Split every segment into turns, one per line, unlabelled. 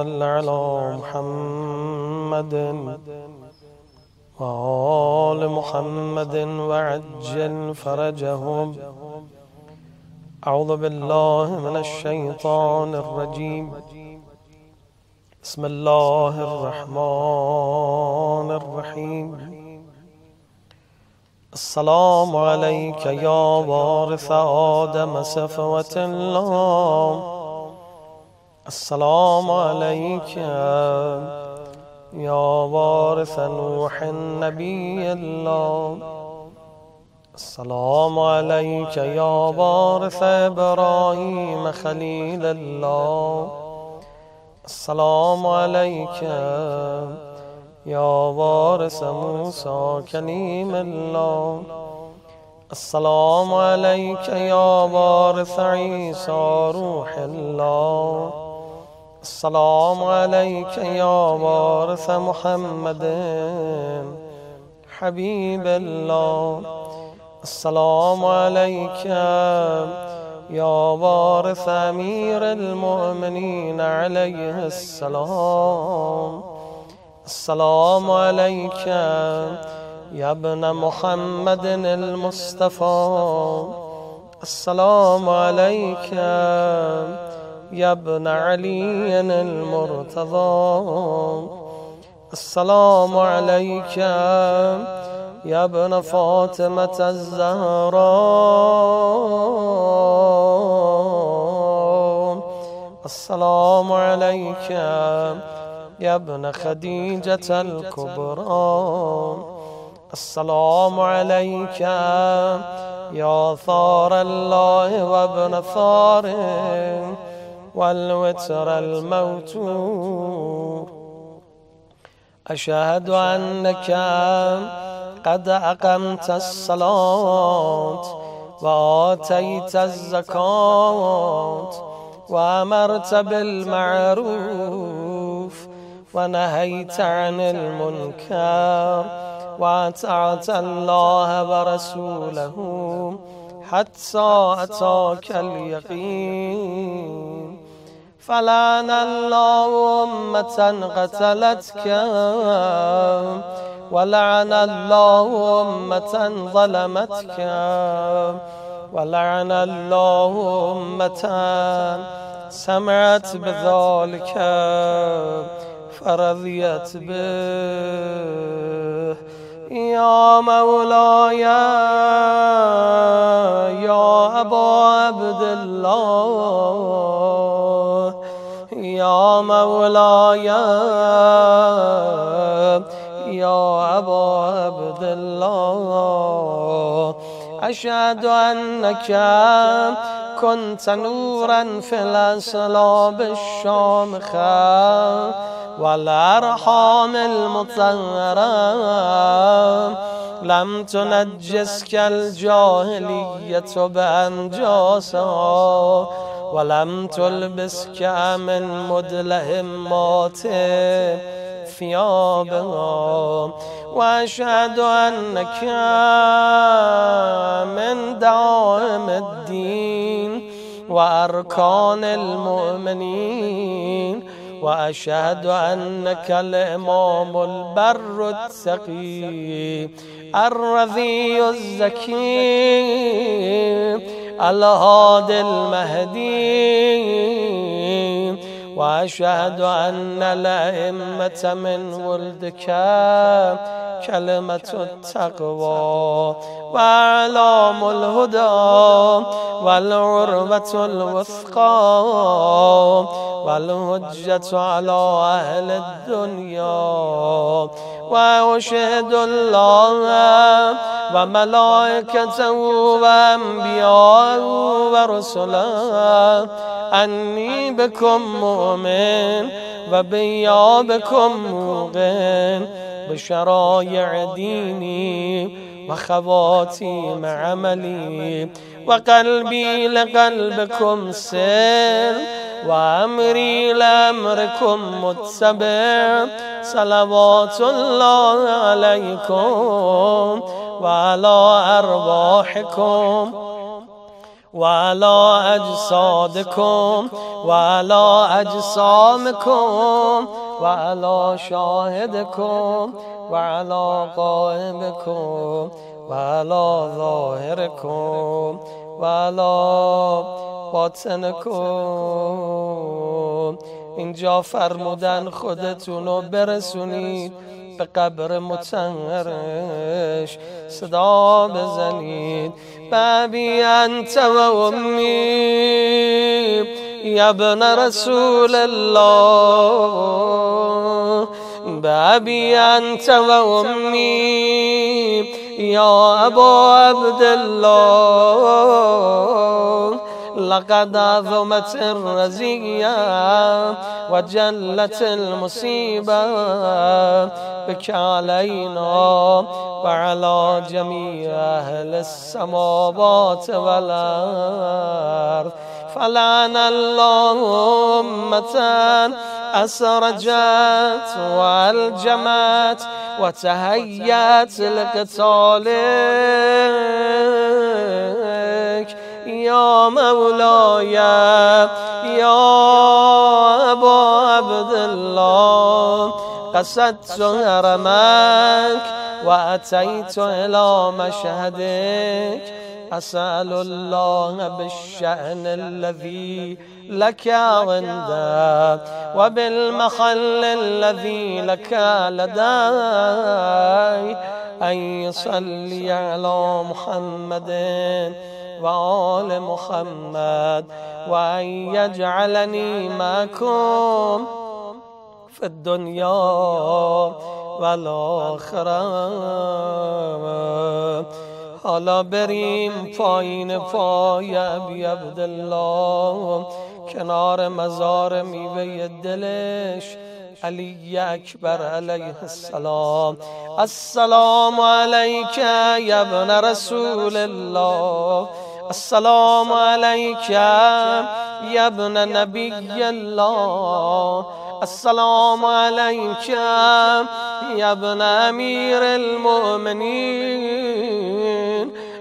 صل على محمد وآل محمد وعجل فرجهم أعوذ بالله من الشيطان الرجيم. بسم الله الرحمن الرحيم. السلام عليك يا وارث آدم صفوة الله. السلام عليك يا وارث نوح النبي الله. السلام عليك يا وارث إبراهيم خليل الله. السلام عليك يا وارث موسى كليم الله. السلام عليك يا وارث عيسى روح الله. السلام عليك يا وارث محمد. حبيب الله. السلام عليك يا وارث أمير المؤمنين عليه السلام. السلام. عليك يا ابن محمد المصطفى. السلام عليك يا ابن علي المرتضى. السلام عليك يا ابن فاطمة الزهراء. السلام عليك يا ابن خديجة الكبرى. السلام عليك يا ثار الله وابن ثار والوتر الموتور. أشهد أنك قد أقمت الصلاة وآتيت الزكاة وأمرت بالمعروف ونهيت عن المنكر وأطعت الله ورسوله حتى أتاك اليقين. فلعن الله أمة قتلتك ولعن الله أمة ظلمتك ولعن الله أمة سمعت بذلك. فرضيت به. يا مولاي يا أبا عبد الله. يا مولاي. يا أبا عبد الله أشهد أنك كنت نورا في الأسلاب الشامخة والأرحام المطهرة. لم تنجسك الجاهلية بأنجاسها ولم تلبسك من مدلهمات ثيابها وأشهد أنك من دعائم الدين وأركان المؤمنين وأشهد أنك الإمام البر التقي الرضي الزكي الهادي المهدي. وأشهد أن الأئمة من ولدك كلمة التقوى. وأعلام الهدى والعروة الوثقى. والهجة على أهل الدنيا. وأشهد الله وملائكته وأنبياءه ورسله أني بكم مؤمن وبيابكم موقن بشرايع ديني وخواتيم عملي وقلبي لقلبكم سر وأمري لأمركم متبع صلوات الله عليكم وعلى أرواحكم وعلى أجسادكم وعلى أجسامكم وعلى شاهدكم وعلى قائمكم وعلى ظاهركم وعلى باطنكم اینجا فرمودن خودتون رو برسونید به قبر متنهرش صدا بزنید. بابی انت و امی. ابن رسول الله. بابی انت و امی یا ابا عبدالله لقد عظمت الرزية وجلت المصيبة. بك علينا وعلى جميع أهل السماوات والأرض. فلعن أمة أسرجت والجمت وتهيأت لقتالك يا مولاي يا أبا عبد الله قصدت هرمك وأتيت إلى مشهدك. أسأل الله بالشأن الذي لك عنده وبالمخل الذي لك لدي أن يصلي على محمد وآل محمد وأن يجعلني معكم في الدنيا والآخرة. حالا بریم پایین پای ابی عبدالله. کنار مزار میوه دلش. علی اکبر علیه السلام. السلام. علیک یا ابن رسول الله. السلام عليك يا ابن نبي الله. السلام عليك يا ابن أمير المؤمنين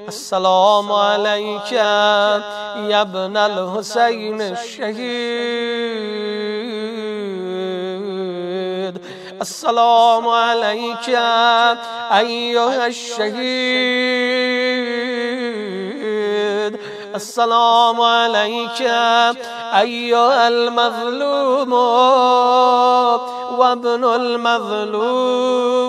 السلام عليك يا ابن الحسين الشهيد. السلام عليك أيها الشهيد. السلام عليك أيها المظلوم وابن المظلوم.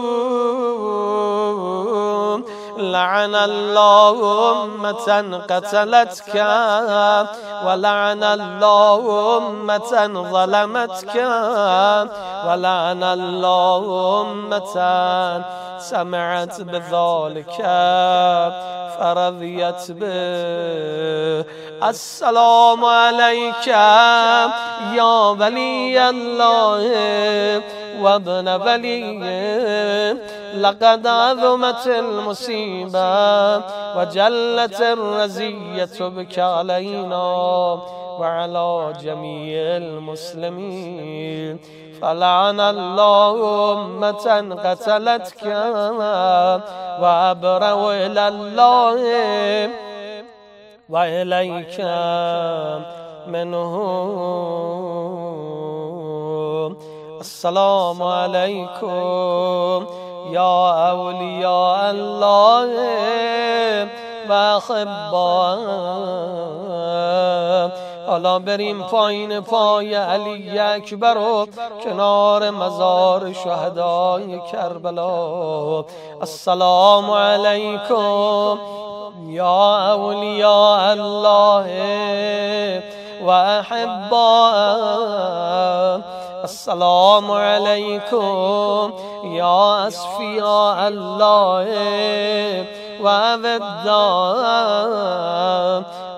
لعن الله أمة قتلتك ولعن الله أمة ظلمتك ولعن الله أمة سمعت بذلك فرضيت به. السلام عليك يا ولي الله. وابن وليه لقد عظمت المصيبة وجلت الرزية بك علينا وعلى جميع المسلمين. فلعن الله أمة قتلتك وأبرأ إلى الله وإليك منهم السلام عليكم يا أولياء الله وأحباء حالا بریم پایین پای علی اکبر و کنار مزار شهدای کربلا. السلام علیکم یا اولیاء الله و احباء. السلام علیکم یا اصفیاء الله و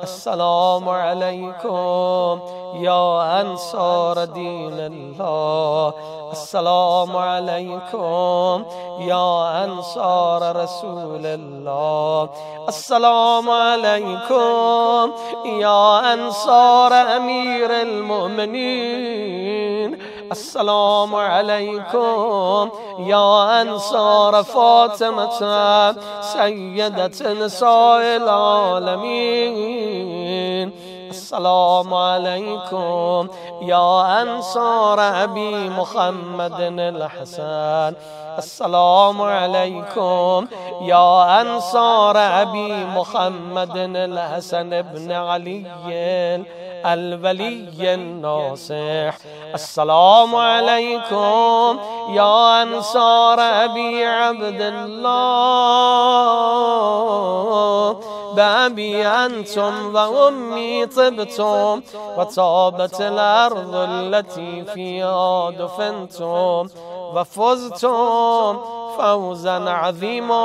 السلام عليكم يا أنصار دين الله. السلام عليكم يا أنصار رسول الله. السلام عليكم يا أنصار أمير المؤمنين. السلام عليكم يا أنصار فاطمة سيدة نساء العالمين السلام عليكم. يا أنصار أبي محمد الحسن. السلام عليكم. يا أنصار أبي محمد الحسن بن علي الولي الناصح. السلام عليكم. يا أنصار أبي عبد الله. بأبي أنتم وأمي طبتم وطابت الأرض التي فيها دفنتم وفزتم فوزا عظيما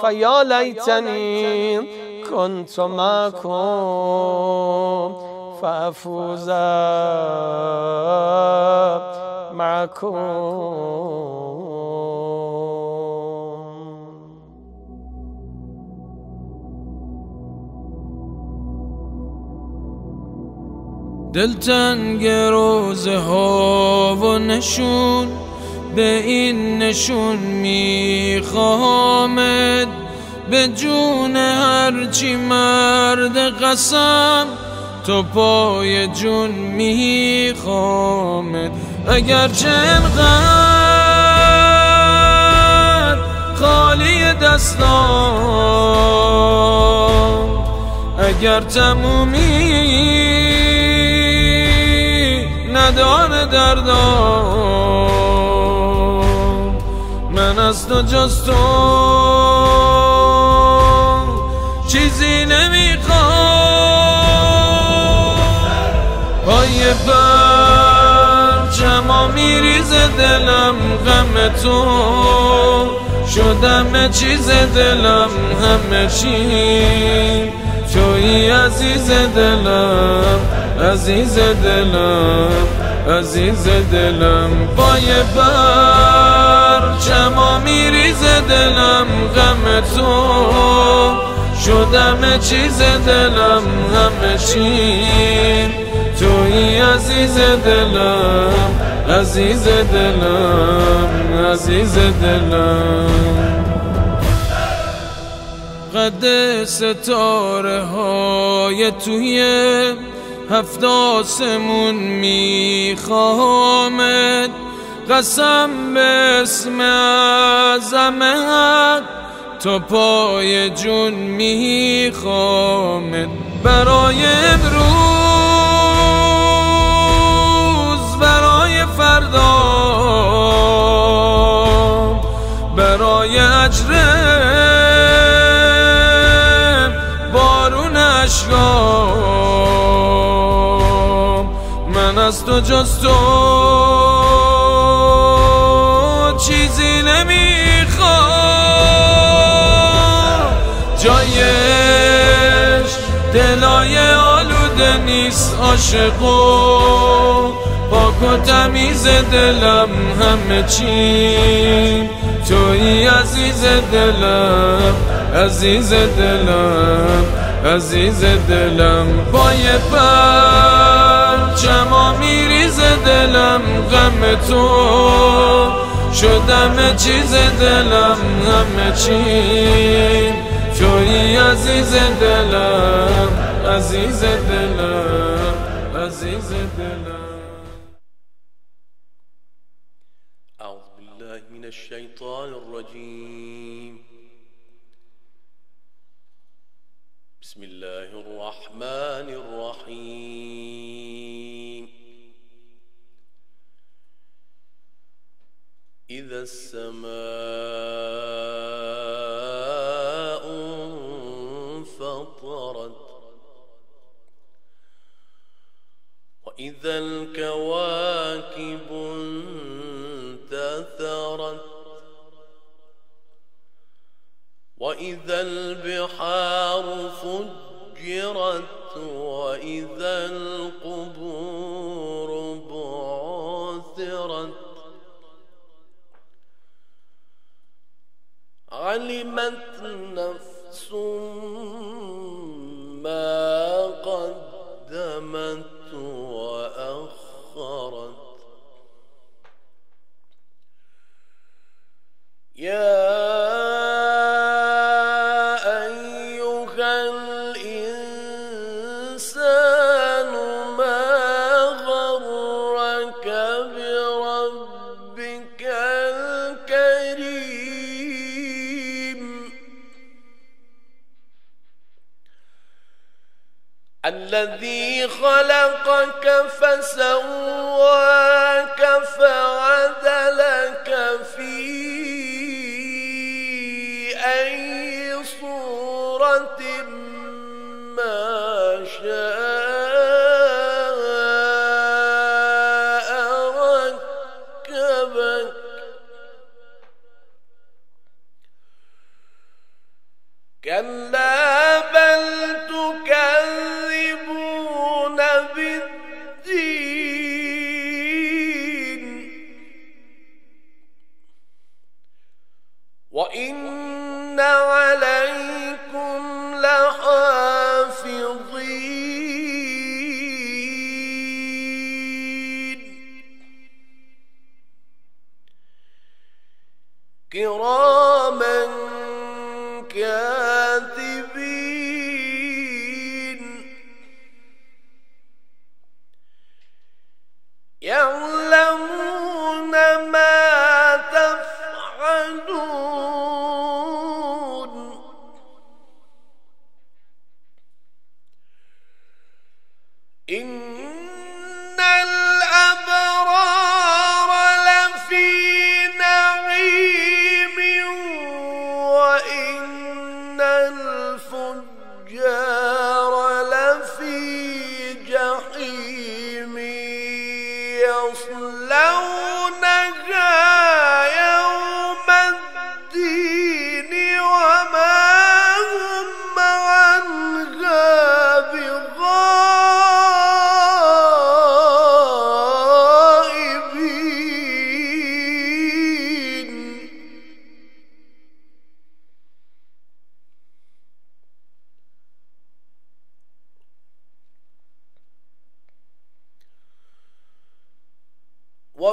فيا ليتني كنت معكم فأفوز معكم
دلتنگ روزه ها و نشون به این نشون میخوامد به جون هرچی مرد قسم تو پای جون میخوامد اگر انقدر خالی دستان اگر تمومی نداره دردان. من از تو جز چیزی نمی‌خوام. پای چما میریز دلم غم تو شدم چیز دلم همه چی. توی عزیز دلم عزیز دلم. عزیز دلم پای بر. چما میریز دلم غم تو. شدم چیز دلم همه چی توی عزیز دلم عزیز دلم عزیز دلم. قد ستاره های توی هفت آسمون میخوامد. قسم به اسم عظم حق تو پای جون میخوامد. برای امروز برای فردا برای اجره از تو جز تو چیزی نمی‌خوام. جایش دلای آلوده نیست عاشقو پاک و تمیز دلم همه چی. توی عزیز دلم عزیز دلم عزیز دلم. پای چما میریز دلم غم تو. شدم چیز دلم همه چی توی عزیز دلم عزیز دلم.
السماء انفطرت. وإذا الكواكب انتثرت. وإذا البحار فجرت. وإذا القبور نفس خلقك فسواك فعدلك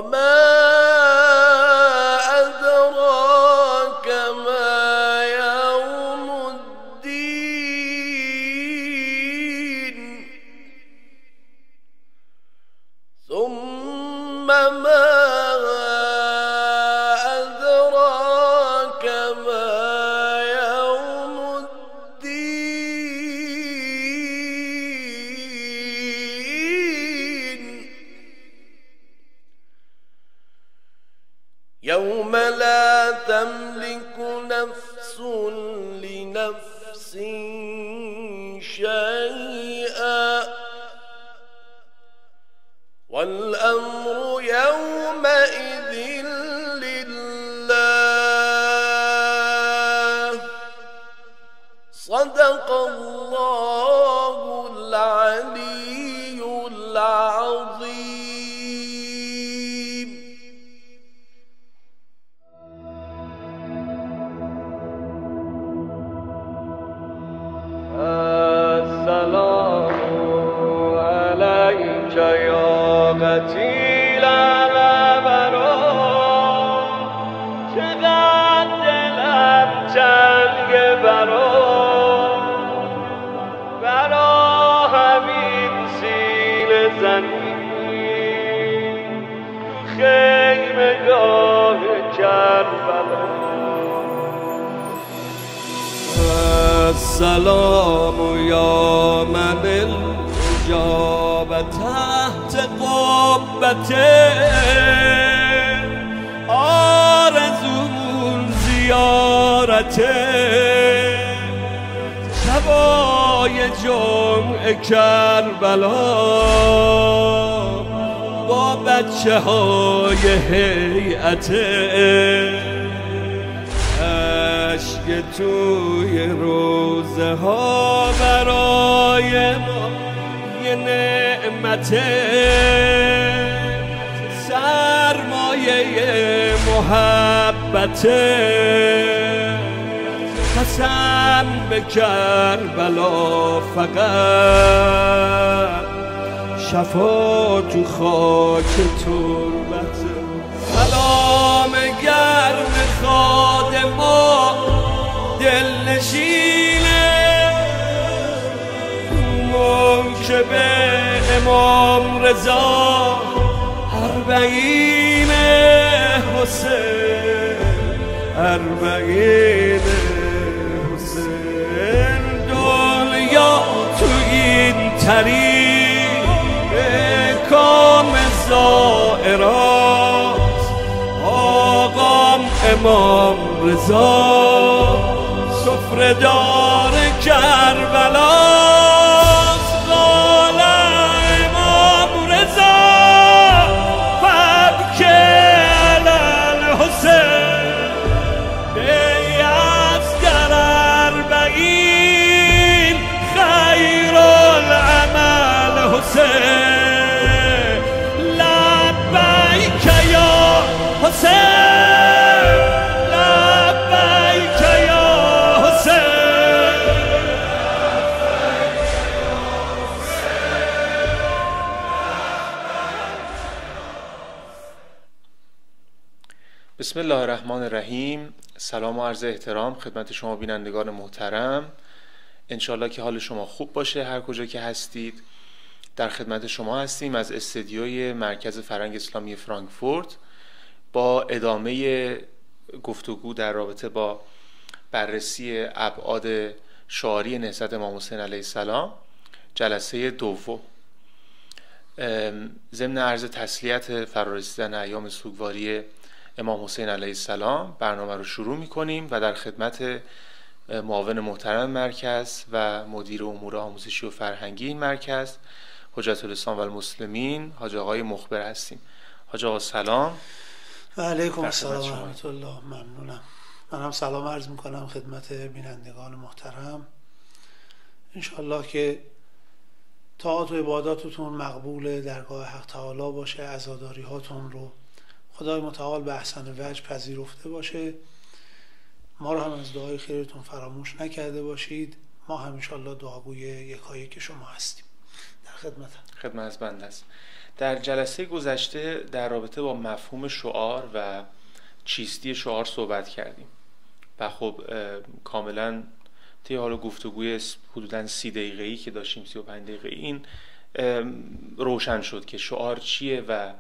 وما
نعمت سرمایه محبت قسم به کربلا فقط شفا تو خاک تو سلام گرم خادما دل نشین که به امام رضا اربعین حسین اربعین حسین. دنیا تو این
طریق کام زائرات آقام امام رضا سفره
دار کربلا. الرحمن الرحیم سلام و عرض احترام خدمت شما بینندگان محترم. انشالله که حال شما خوب باشه هر کجا که هستید. در خدمت شما هستیم از استدیوی مرکز فرنگ اسلامی فرانکفورت. با ادامه گفتگو در رابطه با بررسی ابعاد شعاری نهضت امام حسین علیه السلام جلسه دوم. ضمن عرض تسلیت فرارسیدن ایام سوگواری امام حسین علیه السلام برنامه رو شروع می کنیم و در خدمت معاون محترم مرکز و مدیر امور آموزشی و فرهنگی این مرکز حجت الاسلام و المسلمین حاج آقای مخبر هستیم. حاج آقا سلام.
و علیکم السلام و. رحمت الله ممنونم. من هم سلام عرض می‌کنم خدمت بینندگان محترم. انشالله که طاعت و عباداتتون مقبول درگاه حق تعالی باشه عزاداری هاتون رو خدای متعال به احسن وجه پذیرفته باشه. ما رو هم از دعای خیرتون فراموش نکرده باشید. ما هم انشالله دعاگوی یکایی که شما هستیم. در خدمتم
خدمت از بنده است. در جلسه گذشته در رابطه با مفهوم شعار و چیستی شعار صحبت کردیم. و خب کاملا طی حال گفتگوی حدودا سی دقیقه که داشتیم سی و پنج دقیقه این روشن شد که شعار چیه و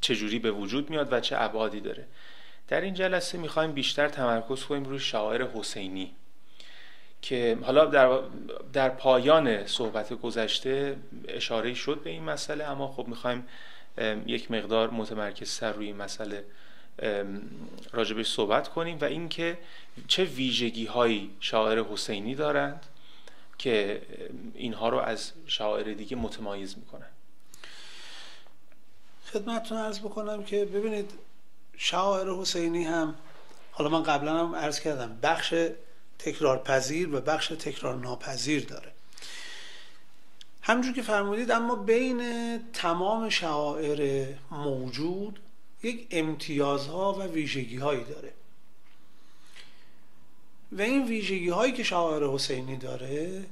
چجوری به وجود میاد و چه ابعادی داره. در این جلسه می‌خوایم بیشتر تمرکز کنیم روی شعائر حسینی که حالا در, در پایان صحبت گذشته اشاره شد به این مسئله اما خب می‌خوایم یک مقدار متمرکزتر روی این مسئله راجبش صحبت کنیم و اینکه چه ویژگی هایی شاعر حسینی دارند که اینها رو از شاعر دیگه متمایز می‌کنن
خدمتتون عرض بکنم که ببینید شعائر حسینی هم حالا من قبلا هم عرض کردم بخش تکرار پذیر و بخش تکرار ناپذیر داره. همجور که فرمودید اما بین تمام شعائر موجود یک امتیازها و ویژگی هایی داره. و این ویژگی هایی که شعائر حسینی داره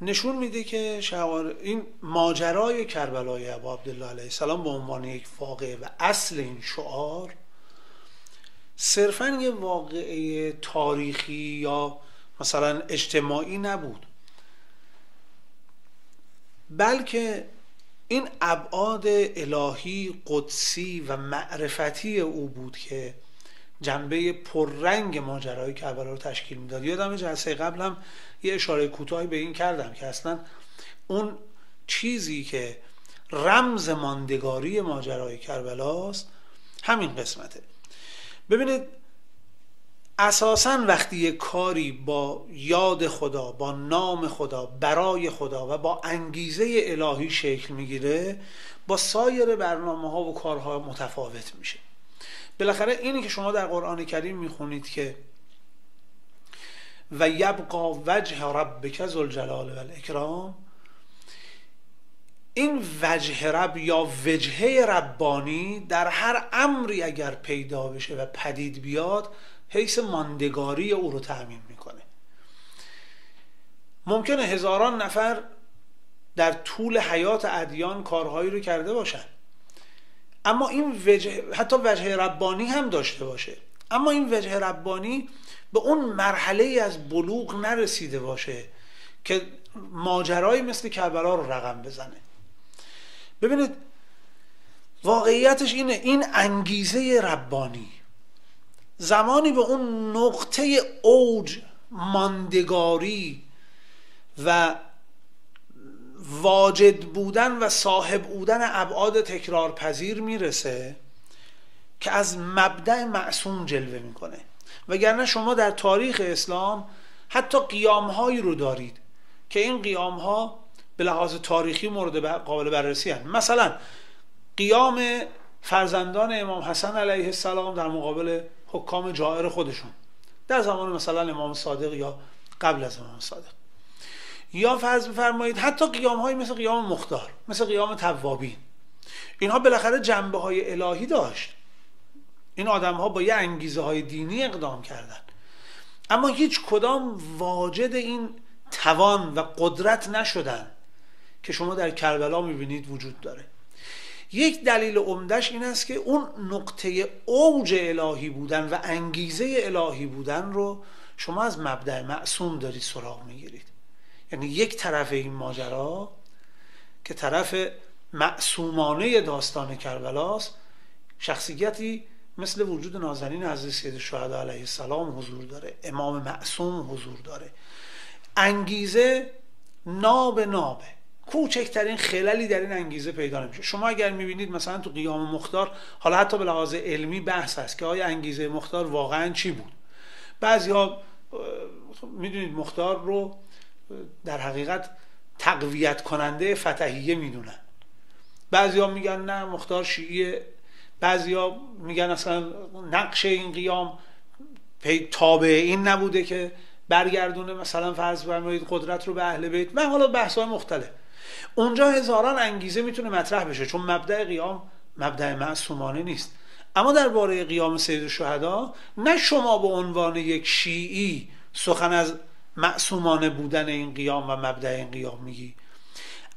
نشون میده که شعار این ماجرای کربلای ابا عبدالله علیه السلام به عنوان یک واقعه و اصل این شعار صرفا یه واقعه تاریخی یا مثلا اجتماعی نبود. بلکه این ابعاد الهی قدسی و معرفتی او بود که جنبه پررنگ ماجرای کربلا رو تشکیل می‌داد. یادم جلسه قبل هم یه اشاره کوتاهی به این کردم که اصلا اون چیزی که رمز ماندگاری ماجرای کربلاست همین قسمته. ببینید اساسا وقتی یه کاری با یاد خدا با نام خدا برای خدا و با انگیزه الهی شکل می‌گیره با سایر برنامه ها و کارها متفاوت میشه. بالاخره اینی که شما در قرآن کریم می‌خونید که و یبقا وجه ربک ذوالجلال و الاکرام این وجه رب یا وجهه ربانی در هر امری اگر پیدا بشه و پدید بیاد حیث ماندگاری او رو تأمین می‌کنه. ممکنه هزاران نفر در طول حیات ادیان کارهایی رو کرده باشن. اما این وجه حتی وجه ربانی هم داشته باشه. اما این وجه ربانی به اون مرحله از بلوغ نرسیده باشه که ماجرایی مثل کربلا رو رقم بزنه. ببینید واقعیتش اینه این انگیزه ربانی زمانی به اون نقطه اوج ماندگاری و واجد بودن و صاحب بودن ابعاد تکرار پذیر می‌رسه که از مبدع معصوم جلوه می‌کنه. وگرنه شما در تاریخ اسلام حتی قیام هایی رو دارید که این قیام ها به لحاظ تاریخی مورد قابل بررسی هست مثلا قیام فرزندان امام حسن علیه السلام در مقابل حکام جائر خودشون. در زمان مثلا امام صادق یا قبل از امام صادق. یا فرض بفرمایید حتی قیام های مثل قیام مختار مثل قیام توابین. اینها بالاخره جنبه های الهی داشت. این آدم ها با یه انگیزه های دینی اقدام کردن. اما هیچ کدام واجد این توان و قدرت نشدن که شما در کربلا می‌بینید وجود داره. یک دلیل عمدهش این است که اون نقطه اوج الهی بودن و انگیزه الهی بودن رو شما از مبدع معصوم دارید سراغ می‌گیرید. یعنی یک طرف این ماجرا که طرف معصومانه داستان کربلاست شخصیتی مثل وجود نازنین عزیز سید شهدا علیه السلام حضور داره امام معصوم حضور داره. انگیزه ناب نابه. کوچکترین خللی در این انگیزه پیدا نمیشه. شما اگر می‌بینید مثلا تو قیام مختار حالا حتی به لحاظ علمی بحث هست که آیا انگیزه مختار واقعا چی بود؟ بعضی ها می‌دونید مختار رو در حقیقت تقویت کننده فتحیه می‌دونن. بعضی ها میگن نه مختار شیعه بعضی ها میگن اصلا نقش این قیام تابع این نبوده که برگردونه مثلا فرض فرمایید قدرت رو به اهل بیت. و حالا بحث های مختلف. اونجا هزاران انگیزه می‌تونه مطرح بشه چون مبدع قیام مبدع معصومانه نیست. اما درباره قیام سید الشهدا نه شما به عنوان یک شیعی سخن از معصومانه بودن این قیام و مبدع این قیام میگی.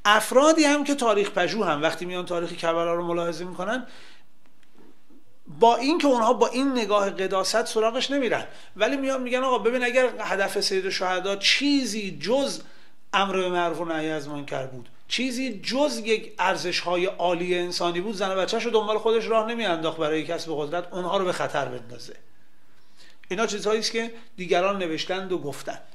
افرادی هم که تاریخ پژوه هم وقتی میان تاریخ کربلا رو ملاحظه می‌کنن با این که اونها با این نگاه قداست سراغش نمیرن. ولی میان میگن آقا ببین اگر هدف سید شهدا چیزی جز امر به معروف و نهی از منکر بود چیزی جز یک ارزش های عالی انسانی بود زن و بچهش رو دنبال خودش راه نمیانداخت برای کسب قدرت اونها رو به خطر بندازه. اینا چیزهایی است که دیگران نوشتند و گفتند.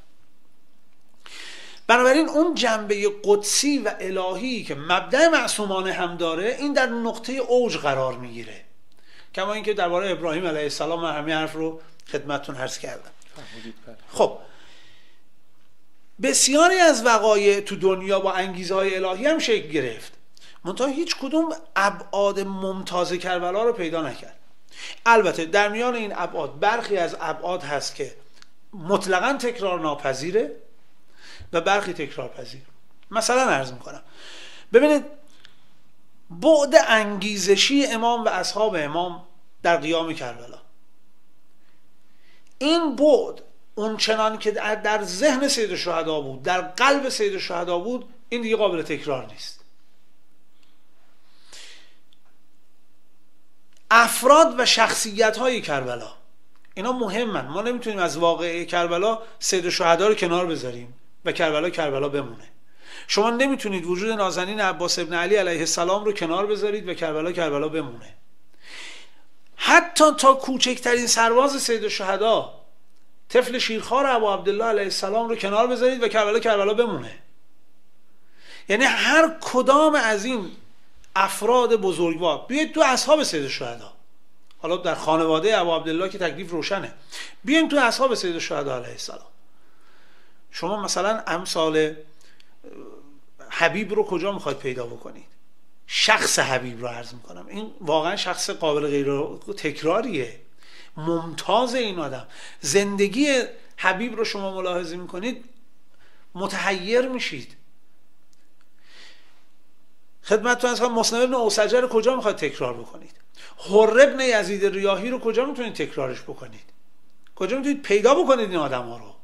بنابراین اون جنبه قدسی و الهی که مبدع معصومانه هم داره این در نقطه اوج قرار می‌گیره. کما اینکه درباره ابراهیم علیه السلام من همین حرف رو خدمتتون عرض کردم. خب بسیاری از وقایع تو دنیا با انگیزه های الهی هم شکل گرفت. منتها هیچ کدوم ابعاد ممتاز کربلا رو پیدا نکرد. البته در میان این ابعاد برخی از ابعاد هست که مطلقا تکرار ناپذیره و برخی تکرار پذیر مثلا عرض می‌کنم. ببینید بعد انگیزشی امام و اصحاب امام در قیام کربلا. این بعد اون چنان که در ذهن سید شهدا بود در قلب سید شهدا بود این دیگه قابل تکرار نیست. افراد و شخصیت های کربلا اینا مهمن. ما نمی‌تونیم از واقعه کربلا سید شهدا رو کنار بذاریم. و کربلا کربلا بمونه. شما نمی‌تونید وجود نازنین عباس ابن علی علیه السلام رو کنار بذارید و کربلا کربلا بمونه. حتی تا کوچکترین سرباز سید الشهدا طفل شیرخوار ابو عبدالله علیه السلام رو کنار بذارید و کربلا کربلا بمونه. یعنی هر کدام از این افراد بزرگوار بیاید تو اصحاب سید الشهدا حالا در خانواده ابو عبدالله که تکلیف روشنه. بیایم تو اصحاب سید الشهدا علیه السلام. شما مثلا امثال حبیب رو کجا می‌خواید پیدا بکنید؟ شخص حبیب رو عرض می‌کنم. این واقعا شخص قابل غیر تکراریه. ممتاز این آدم. زندگی حبیب رو شما ملاحظه می‌کنید متحیر میشید. خدمتتون از مسلم ابن اوسجه رو کجا می‌خواید تکرار بکنید؟ حر ابن یزید ریاهی رو کجا می‌تونید تکرارش بکنید؟ کجا می‌تونید پیدا بکنید این آدم ها رو؟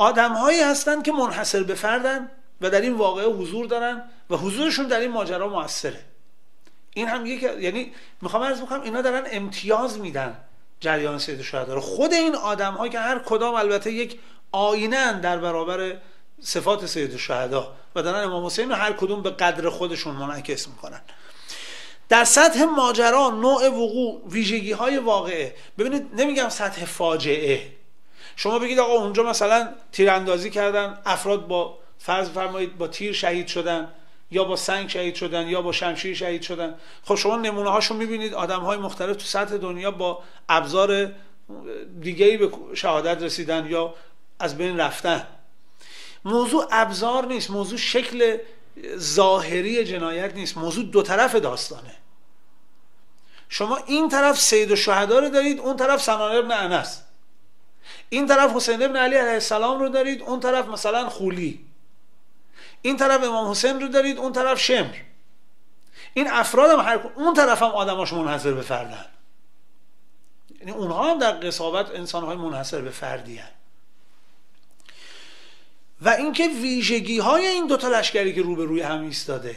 آدم هایی هستند که منحصر به فردن و در این واقعه حضور دارن و حضورشون در این ماجرا موثره. این هم یک یعنی می‌خوام عرض بکنم اینا دارن امتیاز میدن جریان سید شهدا رو. خود این آدم ها که هر کدام البته یک آینه در برابر صفات سید شهدا و دارن امام حسین هر کدوم به قدر خودشون منعکس می‌کنن. در سطح ماجرا نوع وقوع ویژگی های واقعه. ببینید نمیگم سطح فاجعه. شما بگید آقا اونجا مثلا تیراندازی کردن افراد با فرض فرمایید با تیر شهید شدن یا با سنگ شهید شدن یا با شمشیر شهید شدن. خب شما نمونه هاشو می‌بینید آدم های مختلف تو سطح دنیا با ابزار دیگه به شهادت رسیدن یا از بین رفتن. موضوع ابزار نیست موضوع شکل ظاهری جنایت نیست موضوع دو طرف داستانه. شما این طرف سید و شهدا رو دارید اون طرف سنان ابن انس. این طرف حسین ابن علی علیه السلام رو دارید اون طرف مثلا خولی. این طرف امام حسین رو دارید اون طرف شمر. این افراد هم هر اون طرف هم آدماش منحصر به فردن. یعنی اونها هم در قصابت انسان های منحصر به فردی هن. و اینکه ویژگی های این دوتا لشکری که روبروی هم ایستاده.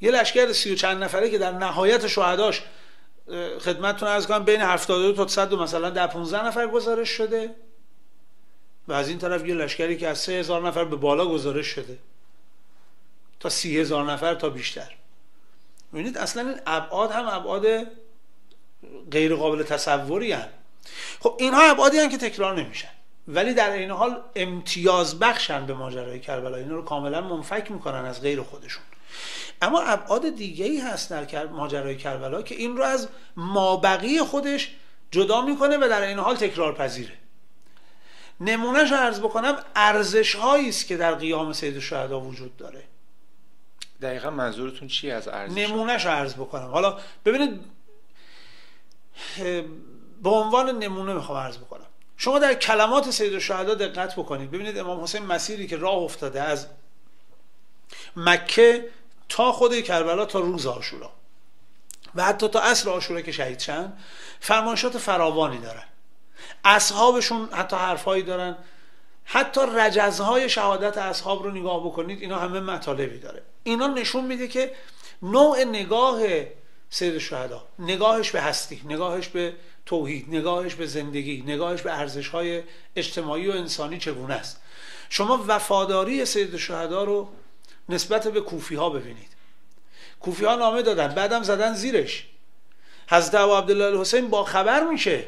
یه لشکر سی و چند نفره که در نهایت شهداش خدمتتون از کنم بین 72 تا 100 مثلا در 15 نفر گزارش شده و از این طرف یه لشکری که از 3000 نفر به بالا گزارش شده تا 30000 نفر تا بیشتر. ببینید اصلا این ابعاد هم ابعاد غیر قابل تصوری هن. خب اینها ابعادی هن که تکرار نمیشن. ولی در این حال امتیاز بخشن به ماجرای کربلا اینا رو کاملا منفک می‌کنن از غیر خودشون. اما ابعاد دیگه ای هست در ماجرای کربلا که این رو از مابقی خودش جدا می‌کنه و در این حال تکرار پذیره نمونهش رو عرض بکنم ارزش است که در قیام سید الشهدا وجود داره.
دقیقا منظورتون چی از ارزش؟
نمونهش رو عرض بکنم. حالا ببینید به عنوان نمونه می‌خوام عرض بکنم. شما در کلمات سید الشهدا دقت بکنید. ببینید امام حسین مسیری که راه افتاده از مکه تا خود کربلا تا روز آشورا. و حتی تا عصر آشورا که شهید شن فرمایشات فراوانی دارن. اصحابشون حتی حرفهایی دارن. حتی رجزهای شهادت اصحاب رو نگاه بکنید اینا همه مطالبی داره. اینا نشون میده که نوع نگاه سید شهدا نگاهش به هستی نگاهش به توحید نگاهش به زندگی نگاهش به ارزش های اجتماعی و انسانی چگونه است. شما وفاداری سید شهدا رو نسبت به کوفی ها ببینید. کوفی ها نامه دادن بعدم زدن زیرش. حضرت ابو عبدالله الحسین با خبر میشه.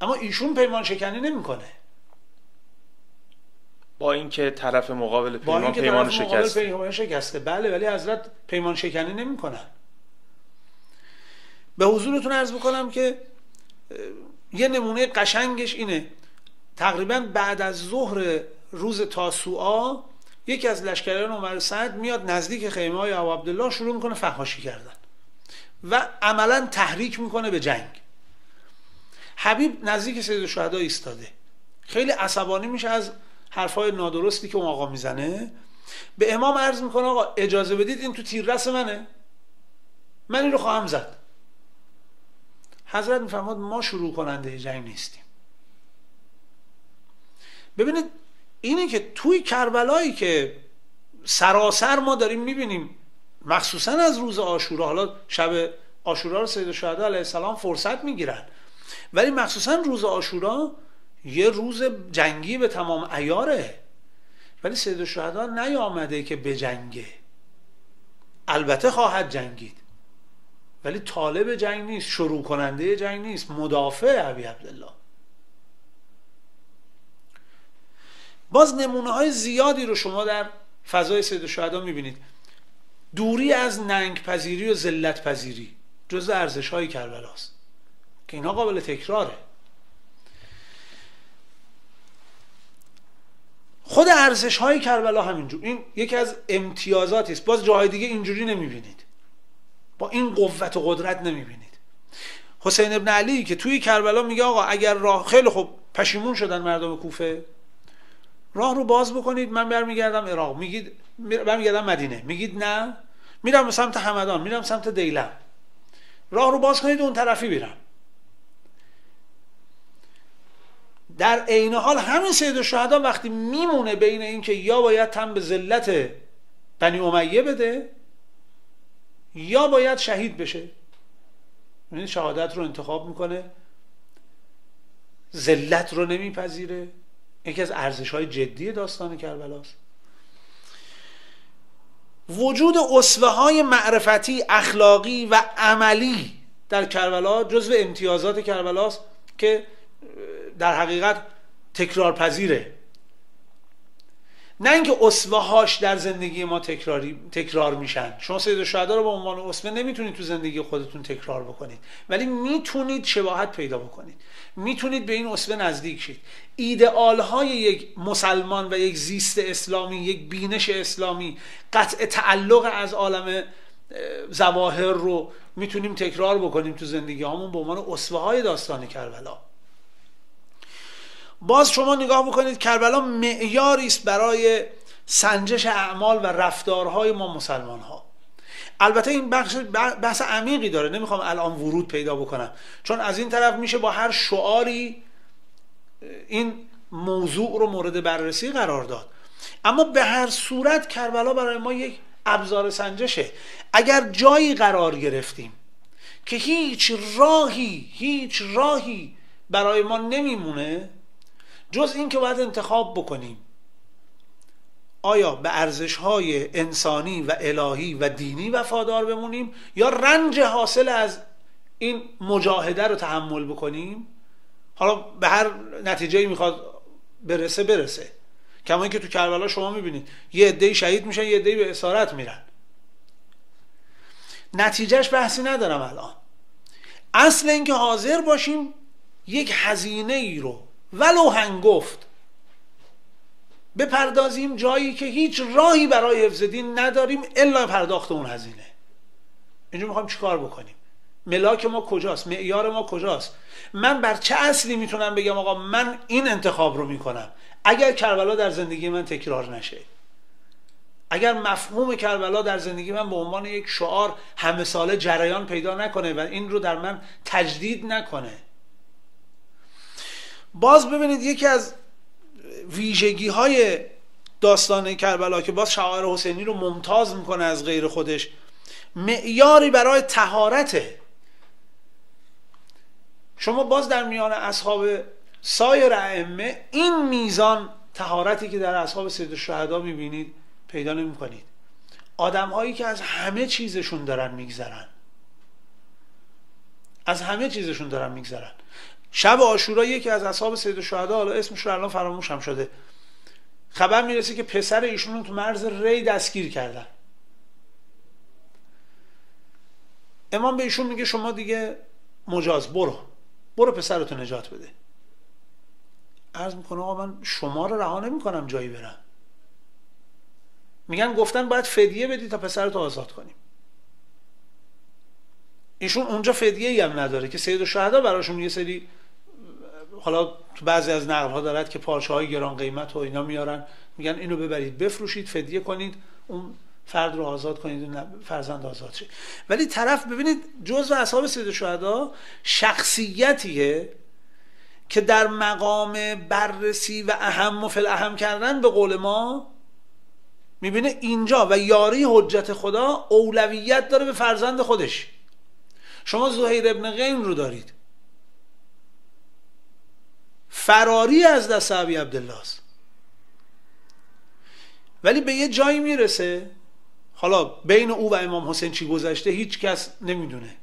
اما ایشون پیمان شکنی نمی‌کنه.
با اینکه طرف مقابل پیمان پیمان شکسته
پیمان شکسته. بله ولی حضرت پیمان شکنی نمی‌کنن. به حضورتون عرض بکنم که یه نمونه قشنگش اینه. تقریبا بعد از ظهر روز تاسوعا یکی از لشکریان عمر سعد میاد نزدیک خیمه های ابو عبدالله شروع می‌کنه فحاشی کردن. و عملا تحریک می‌کنه به جنگ. حبیب نزدیک سید الشهدا ایستاده. خیلی عصبانی میشه از حرفای نادرستی که اون آقا می‌زنه. به امام عرض می‌کنه آقا اجازه بدید این تو تیررس منه. من این رو خواهم زد. حضرت میفرماد ما شروع کننده جنگ نیستیم. ببینید اینه که توی کربلایی که سراسر ما داریم می‌بینیم مخصوصا از روز آشورا حالا شب آشورا رو سید الشهدا علیه السلام فرصت می‌گیرن. ولی مخصوصا روز آشورا یه روز جنگی به تمام ایاره ولی سید الشهدا نیامده که بجنگه البته خواهد جنگید. ولی طالب جنگ نیست شروع کننده جنگ نیست. مدافع ابی عبدالله. باز نمونه های زیادی رو شما در فضای سید الشهدا می‌بینید. دوری از ننگ پذیری و ذلت پذیری جز ارزش های کربلاست که اینها قابل تکراره. خود ارزش های کربلا همینجور. این یکی از امتیازاتی است. باز جاهای دیگه اینجوری نمی‌بینید. با این قوت و قدرت نمی‌بینید. حسین ابن علی که توی کربلا میگه آقا اگر راه خیلی خوب پشیمون شدن مردم کوفه راه رو باز بکنید من برمیگردم عراق. میگید برمیگردم مدینه. میگید نه. میرم سمت همدان میرم سمت دیلم. راه رو باز کنید اون طرفی بیرم در عین حال همین سید الشهدا وقتی میمونه بین اینکه یا باید تن به ذلت بنی امیه بده یا باید شهید بشه. یعنی شهادت رو انتخاب می‌کنه. ذلت رو نمیپذیره. یکی از ارزش های جدی داستان کربلاست. وجود اصوه های معرفتی اخلاقی و عملی در کربلا جزو امتیازات کربلاست که در حقیقت تکرار پذیره نه اینکه اسوه هاش در زندگی ما تکراری تکرار میشن. شما سید الشهدا رو به عنوان اسوه نمی‌تونید تو زندگی خودتون تکرار بکنید. ولی می‌تونید شباهت پیدا بکنید. می‌تونید به این اسوه نزدیک شید. ایدئال های یک مسلمان و یک زیست اسلامی یک بینش اسلامی قطع تعلق از عالم زواهر رو می‌تونیم تکرار بکنیم تو زندگی همون به عنوان اسوه های داستان کربلا. باز شما نگاه بکنید کربلا معیاری است برای سنجش اعمال و رفتارهای ما مسلمان ها البته این بخش بحث عمیقی داره نمی‌خوام الان ورود پیدا بکنم. چون از این طرف میشه با هر شعاری این موضوع رو مورد بررسی قرار داد. اما به هر صورت کربلا برای ما یک ابزار سنجشه. اگر جایی قرار گرفتیم که هیچ راهی هیچ راهی برای ما نمیمونه جز این که باید انتخاب بکنیم. آیا به ارزش های انسانی و الهی و دینی وفادار بمونیم یا رنج حاصل از این مجاهده رو تحمل بکنیم؟ حالا به هر نتیجه می‌خواد برسه برسه. کما اینکه تو کربلا شما می‌بینید یه عده شهید میشن یه عده به اسارت میرن. نتیجهش بحثی ندارم الان. اصل اینکه حاضر باشیم یک هزینه ای رو ولو هنگفت بپردازیم جایی که هیچ راهی برای حفظ دین نداریم الا پرداخت اون هزینه. اینجا می‌خوایم چیکار بکنیم؟ ملاک ما کجاست؟ معیار ما کجاست؟ من بر چه اصلی می‌تونم بگم آقا من این انتخاب رو می‌کنم؟ اگر کربلا در زندگی من تکرار نشه. اگر مفهوم کربلا در زندگی من به عنوان یک شعار همه ساله جریان پیدا نکنه و این رو در من تجدید نکنه. باز ببینید یکی از ویژگی های داستان کربلا که باز شعائر حسینی رو ممتاز می‌کنه از غیر خودش معیاری برای تهارته شما باز در میان اصحاب سایر ائمه این میزان تهارتی که در اصحاب سید الشهدا می‌بینید پیدا نمی‌کنید. آدم هایی که از همه چیزشون دارن میگذرن. از همه چیزشون دارن میگذرن. شب آشورا یکی از اصحاب سید الشهدا حالا اسمش رو الان فراموشم شده. خبر می‌رسه که پسر ایشون رو تو مرز ری دستگیر کردن. امام به ایشون میگه شما دیگه مجاز برو. برو پسرتو نجات بده. عرض می‌کنه آقا من شما رو رها نمی‌کنم جایی برم. میگن گفتن باید فدیه بدی تا پسرتو آزاد کنیم. ایشون اونجا فدیه ای هم نداره که سید الشهدا براشون یه سری حالا تو بعضی از نقل ها دارد که پارچه های گران قیمت و اینا میارن. میگن اینو ببرید بفروشید فدیه کنید اون فرد رو آزاد کنید و فرزند آزاد شه. ولی طرف ببینید جزء اصحاب سید شهدا شخصیتیه که در مقام بررسی و اهم و فل اهم کردن به قول ما می‌بینه اینجا و یاری حجت خدا اولویت داره به فرزند خودش. شما زهیر ابن غیم رو دارید. فراری از دست عبی عبدالله است ولی به یه جایی می‌رسه. حالا بین او و امام حسین چی گذشته هیچ کس نمی‌دونه.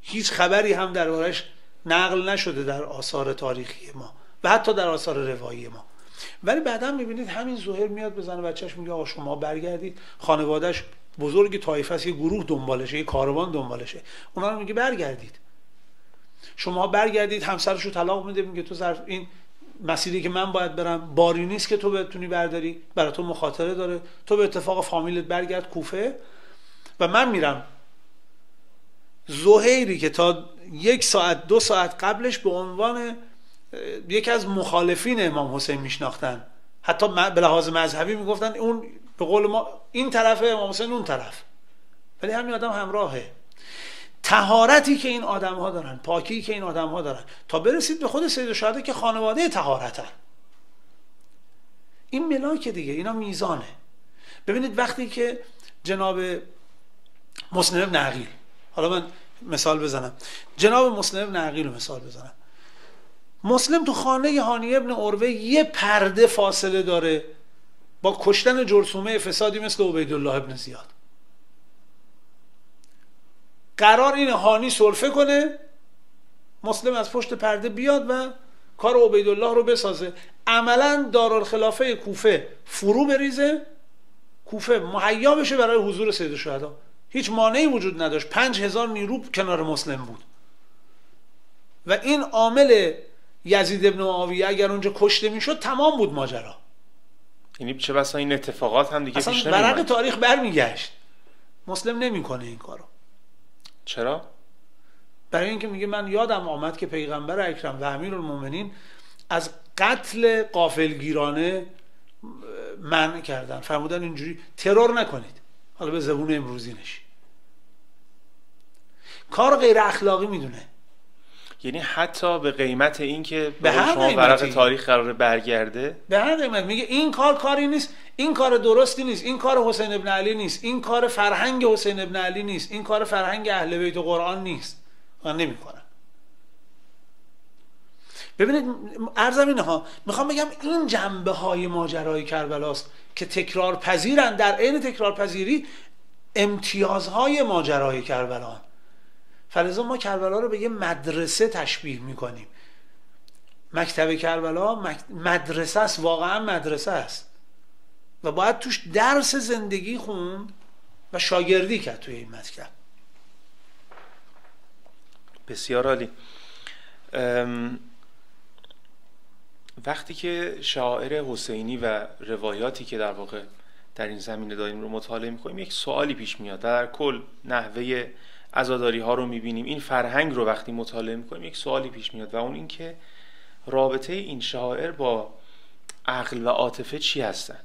هیچ خبری هم دربارش نقل نشده در آثار تاریخی ما و حتی در آثار روایی ما. ولی بعدا می‌بینید همین زهر میاد بزنه بچهش میگه آقا شما برگردید. خانوادهش بزرگ طایفه است یه گروه دنبالشه یه کاروان دنبالشه. اونا رو میگه برگردید. شما برگردید همسرش رو طلاق میده میگه تو ظرف این مسیری که من باید برم باری نیست که تو بتونی برداری برای تو مخاطره داره. تو به اتفاق فامیلت برگرد کوفه. و من میرم زهیری که تا یک ساعت دو ساعت قبلش به عنوان یکی از مخالفین امام حسین میشناختن. حتی به لحاظ مذهبی می‌گفتن اون به قول ما این طرف امام حسین اون طرف. ولی همین آدم همراهه. تهارتی که این آدم ها دارن پاکی که این آدم ها دارن. تا برسید به خود سید شهده که خانواده تهارتن این ملاک دیگه اینا میزانه. ببینید وقتی که جناب مسلم ابن عقیل حالا من مثال بزنم. جناب مسلم ابن عقیل رو مثال بزنم. مسلم تو خانه هانی ابن عروه یه پرده فاصله داره با کشتن جرسومه فسادی مثل عبیدالله ابن زیاد. قرار این هانی سلفه کنه مسلم از پشت پرده بیاد و کار عبیدالله رو بسازه. عملا دارالخلافه کوفه فرو بریزه. کوفه مهیا بشه برای حضور سید الشهدا هیچ مانعی وجود نداشت. پنج هزار نیرو کنار مسلم بود. و این عامل یزید ابن معاویه اگر اونجا کشته می‌شد تمام بود ماجرا.
یعنی چه بسا این اتفاقات هم دیگه
اصلا
پیش
ورق تاریخ برمیگشت. مسلم نمی‌کنه این کارو.
چرا؟
برای اینکه میگه من یادم آمد که پیغمبر اکرم و امیرالمومنین از قتل قافلگیرانه منع کردن. فرمودن اینجوری ترور نکنید. حالا به زبون امروزینش. کار غیر اخلاقی می‌دونه.
یعنی حتی به قیمت این که
به هر
شما. ورق تاریخ قراره برگرده.
به هر قیمت میگه این کار کاری نیست این کار درستی نیست این کار حسین ابن علی نیست این کار فرهنگ حسین ابن علی نیست این کار فرهنگ اهل بیت قرآن نیست. من نمی‌کنم ببینید ارزم اینه ها می‌خوام بگم این جنبه های ماجرای کربلاست که تکرار پذیرن در عین تکرار پذیری امتیازهای ماجرای کربلا. فلزا ما کربلا رو به یه مدرسه تشبیه می‌کنیم. مکتب کربلا مدرسه است واقعا مدرسه است. و باید توش درس زندگی خوند و شاگردی کرد توی این مکتب.
بسیار عالی. وقتی که شاعر حسینی و روایاتی که در واقع در این زمینه داریم رو مطالعه می‌کنیم یک سوالی پیش میاد. در کل نحوه عزاداری ها رو می‌بینیم. این فرهنگ رو وقتی مطالعه می‌کنیم یک سوالی پیش میاد و اون این که رابطه این شاعر با عقل و عاطفه چی هستن؟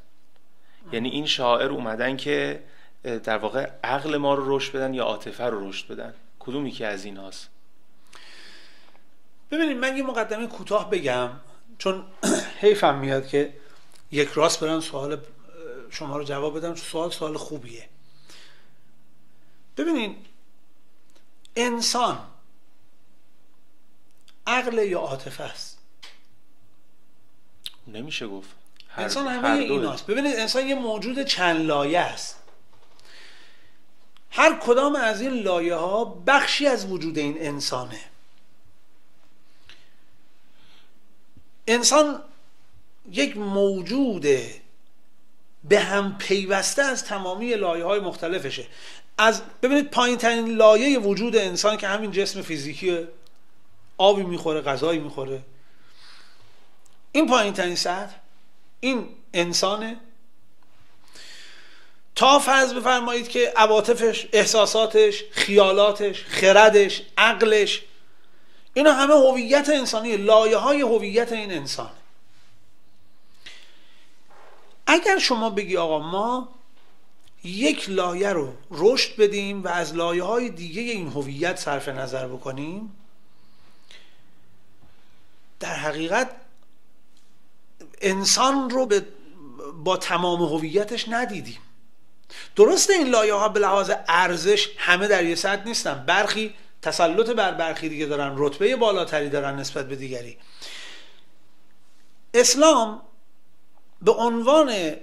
یعنی این شاعر اومدن که در واقع عقل ما رو رشد بدن یا عاطفه رو رشد بدن؟ کدومی که از این هاست
ببینید من یه مقدمه کوتاه بگم چون حیفم میاد که یک راست برم سوال شما رو جواب بدم سوال سوال خوبیه. ببینید انسان عقل یا عاطفه است؟
نمیشه گفت. هر
انسان همه. ایناست. ببینید انسان یه موجود چند لایه است. هر کدام از این لایه ها بخشی از وجود این انسانه. انسان یک موجود به هم پیوسته از تمامی لایه های مختلفشه. از ببینید پایین ترین لایه وجود انسان که همین جسم فیزیکی آبی می‌خوره غذایی می‌خوره. این پایین ترین سطح این انسانه. تا فرض بفرمایید که عواطفش احساساتش خیالاتش خردش عقلش اینا همه هویت انسانی لایه های هویت این انسانه. اگر شما بگی آقا ما یک لایه رو رشد بدیم و از لایه های دیگه این هویت صرف نظر بکنیم. در حقیقت انسان رو به با تمام هویتش ندیدیم. درسته این لایه ها به لحاظ ارزش همه در یه سطح نیستن. برخی تسلط بر برخی دیگه دارن رتبه بالاتری دارن نسبت به دیگری. اسلام به عنوان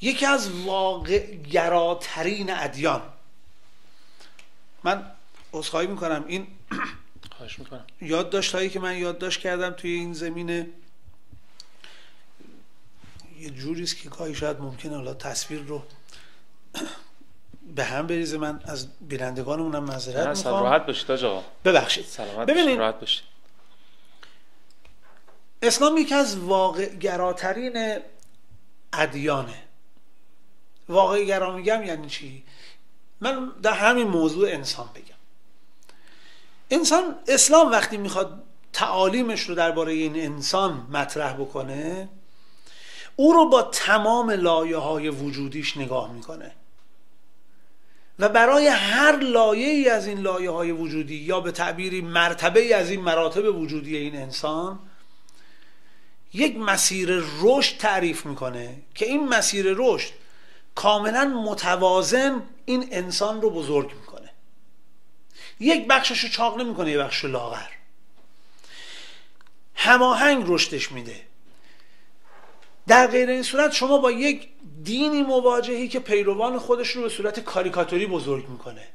یکی از واقع گراترین ادیان. من عذرخواهی می‌کنم. این
خواهش می‌کنم.
یادداشت هایی که من یادداشت کردم توی این زمینه یه جوری است که گاهی شاید ممکنه حالا تصویر رو به هم بریزه. من از بینندگانمونم معذرت می‌خوام.
راحت باشید آقا.
ببخشید.
سلامت
ببینید.
راحت باشید.
اسلام یکی از واقع گراترین ادیانه. واقع گرا میگم یعنی چی؟ من در همین موضوع انسان بگم. انسان اسلام وقتی می‌خواد تعالیمش رو درباره این انسان مطرح بکنه او رو با تمام لایه های وجودیش نگاه می‌کنه. و برای هر لایه ای از این لایه های وجودی یا به تعبیری مرتبه ای از این مراتب وجودی این انسان یک مسیر رشد تعریف می‌کنه که این مسیر رشد کاملا متوازن این انسان رو بزرگ می‌کنه. یک بخشش رو چاق نمی‌کنه یه بخش رو لاغر. هماهنگ رشدش میده. در غیر این صورت شما با یک دینی مواجهی که پیروان خودش رو به صورت کاریکاتوری بزرگ می‌کنه.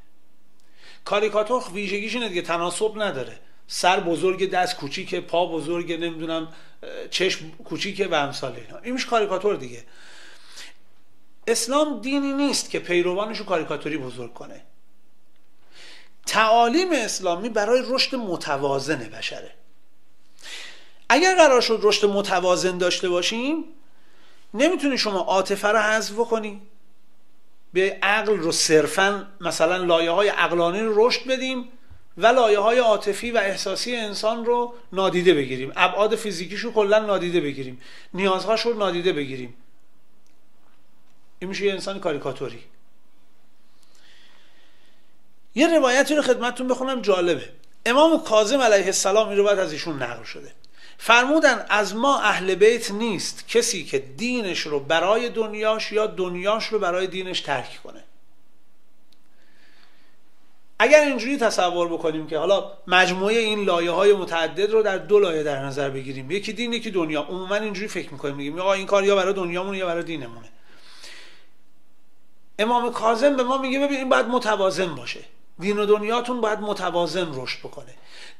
کاریکاتور ویژگیش اینه دیگه تناسب نداره. سر بزرگ دست کوچیک پا بزرگ نمی‌دونم چشم کوچیکه و امثال اینا. این میشه کاریکاتور دیگه. اسلام دینی نیست که پیروانش رو کاریکاتوری بزرگ کنه. تعالیم اسلامی برای رشد متوازن بشره. اگر قرار شد رشد متوازن داشته باشیم نمی‌تونی شما عاطفه رو حذف کنی به عقل رو صرفا مثلا لایه های عقلانی رو رشد بدیم و لایه های عاطفی و احساسی انسان رو نادیده بگیریم. ابعاد فیزیکیش رو کلا نادیده بگیریم. نیازهاش رو نادیده بگیریم. این میشه یه انسان کاریکاتوری. یه روایتی رو خدمتتون بخونم جالبه. امام کاظم علیه السلام این روایت از ایشون نقل شده. فرمودن از ما اهل بیت نیست کسی که دینش رو برای دنیاش یا دنیاش رو برای دینش ترک کنه. اگر اینجوری تصور بکنیم که حالا مجموعه این لایه های متعدد رو در دو لایه در نظر بگیریم یکی دین یکی دنیا. عموما اینجوری فکر می‌کنیم. میگیم آقا این کار یا برای دنیامونه یا برای دینمونه. امام کاظم به ما میگه ببین این باید متوازن باشه. دین و دنیاتون باید متوازن رشد بکنه.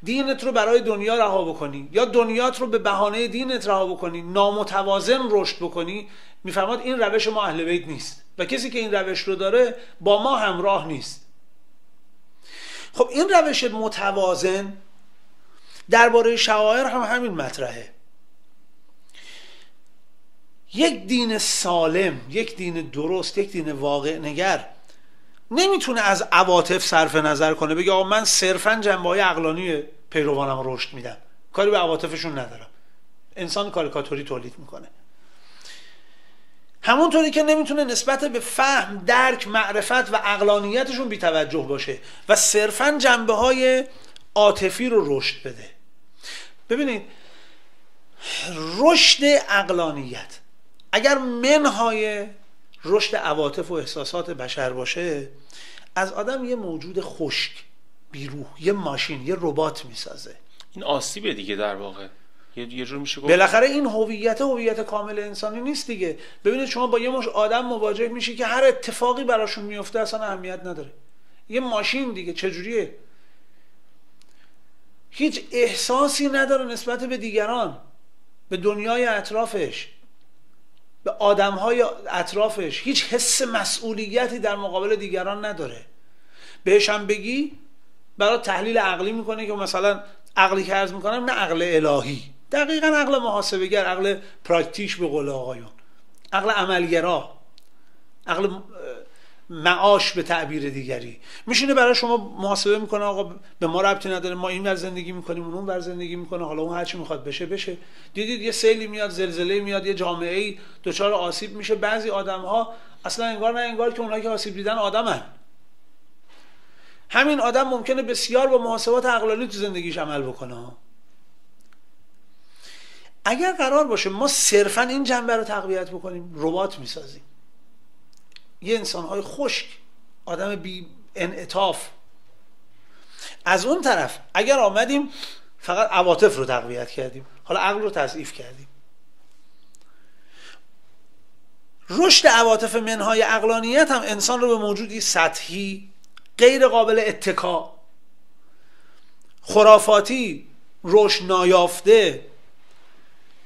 دینت رو برای دنیا رها بکنی یا دنیات رو به بهانه دینت رها بکنی نامتوازن رشد بکنی. میفرماد این روش ما اهل بیت نیست و کسی که این روش رو داره با ما همراه نیست. خب این روش متوازن درباره شعائر هم همین مطرحه. یک دین سالم یک دین درست یک دین واقع نگر نمی‌تونه از عواطف صرف نظر کنه بگه آقا من صرفا جنبه های عقلانی پیروانم رشد میدم. کاری به عواطفشون ندارم. انسان کاریکاتوری تولید می‌کنه. همونطوری که نمی‌تونه نسبت به فهم درک معرفت و اقلانیتشون بیتوجه باشه و صرفا جنبه های عاطفی رو رشد بده. ببینید رشد اقلانیت اگر منهای رشد عواطف و احساسات بشر باشه از آدم یه موجود خشک بیروح یه ماشین یه ربات می‌سازه.
این آسیبه دیگه در واقع. یه جور میشه
بالاخره این هویت هویت کامل انسانی نیست دیگه. ببینید شما با یه مش آدم مواجه میشی که هر اتفاقی براشون میفته اصلا اهمیت نداره. یه ماشین دیگه چجوریه؟ هیچ احساسی نداره نسبت به دیگران به دنیای اطرافش. به آدمهای اطرافش. هیچ حس مسئولیتی در مقابل دیگران نداره. بهش هم بگی برای تحلیل عقلی می‌کنه که مثلا عقلی که عرض می‌کنم نه عقل الهی. دقیقا عقل محاسبگر عقل پراکتیش به قول آقایون. عقل عملگرا. عقل معاش به تعبیر دیگری. میشینه برای شما محاسبه می‌کنه آقا به ما ربطی نداره ما این ور زندگی می‌کنیم اون ور زندگی می‌کنه حالا اون هرچی می‌خواد بشه بشه. دیدید یه سیلی میاد زلزله میاد یه جامعه ای دچار آسیب میشه. بعضی آدم ها اصلا انگار نه انگار که اونایی که آسیب دیدن آدمن. همین آدم ممکنه بسیار با محاسبات عقلانی تو زندگیش عمل بکنه. اگر قرار باشه ما صرفا این جنبه رو تقویت بکنیم ربات می‌سازیم. یه انسان های خشک آدم بی انعطاف. از اون طرف اگر آمدیم فقط عواطف رو تقویت کردیم. حالا عقل رو تضعیف کردیم. رشد عواطف منهای اقلانیت هم انسان رو به موجودی سطحی غیر قابل اتکا خرافاتی رشد نایافته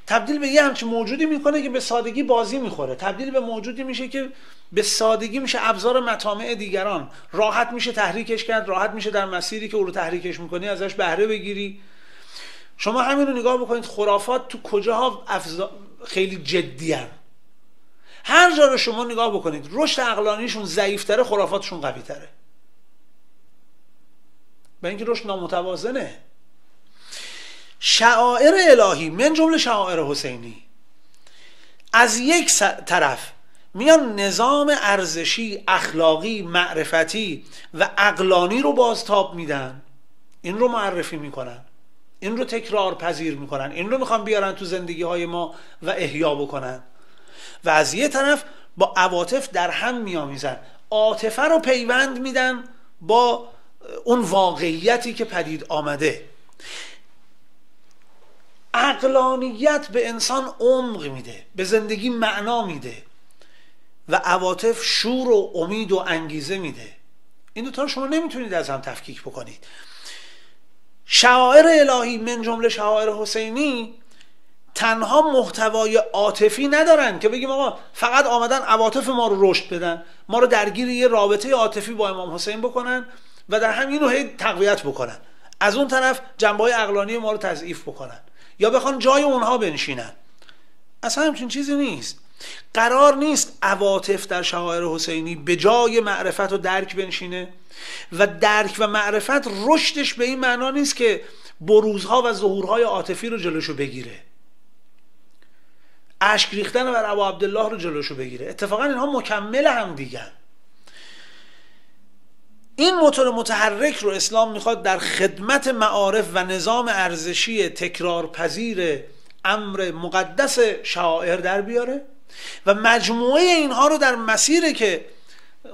تبدیل به یه همچین موجودی می‌کنه که به سادگی بازی می‌خوره. تبدیل به موجودی میشه که به سادگی میشه ابزار مطامع دیگران. راحت میشه تحریکش کرد راحت میشه در مسیری که او رو تحریکش می‌کنی ازش بهره بگیری. شما همین رو نگاه بکنید خرافات تو کجاها افزا... خیلی جدی هن. هر جا رو شما نگاه بکنید رشد عقلانیشون ضعیفتره خرافاتشون قوی تره به اینکه رشد نامتوازنه. شعائر الهی من جمله شعائر حسینی. از یک طرف میان نظام ارزشی اخلاقی معرفتی و اقلانی رو بازتاب میدن. این رو معرفی می‌کنن. این رو تکرار پذیر می‌کنن. این رو می‌خوان بیارن تو زندگی های ما و احیا بکنن. و از یه طرف با عواطف در هم میامیزن عاطفه رو پیوند میدن با اون واقعیتی که پدید آمده. عقلانیت به انسان عمق میده به زندگی معنا میده و عواطف شور و امید و انگیزه میده. این دوتا شما نمی‌تونید از هم تفکیک بکنید. شعائر الهی من جمله شعائر حسینی تنها محتوای عاطفی ندارن که بگیم آقا فقط آمدن عواطف ما رو رشد بدن ما رو درگیر یه رابطه عاطفی با امام حسین بکنن و در همین رو هی تقویت بکنن. از اون طرف جنبه های اقلانی ما رو تضعیف بکنن. یا بخوان جای اونها بنشینن. اصلا همچین چیزی نیست. قرار نیست عواطف در شعائر حسینی به جای معرفت و درک بنشینه و درک و معرفت رشدش به این معنا نیست که بروزها و ظهورهای عاطفی رو جلوشو بگیره. اشک ریختن بر ابو عبدالله رو جلوشو بگیره. اتفاقا اینها مکمل هم دیگه این موتور متحرک رو اسلام می‌خواد در خدمت معارف و نظام ارزشی تکرار پذیر امر مقدس شاعر در بیاره و مجموعه اینها رو در مسیری که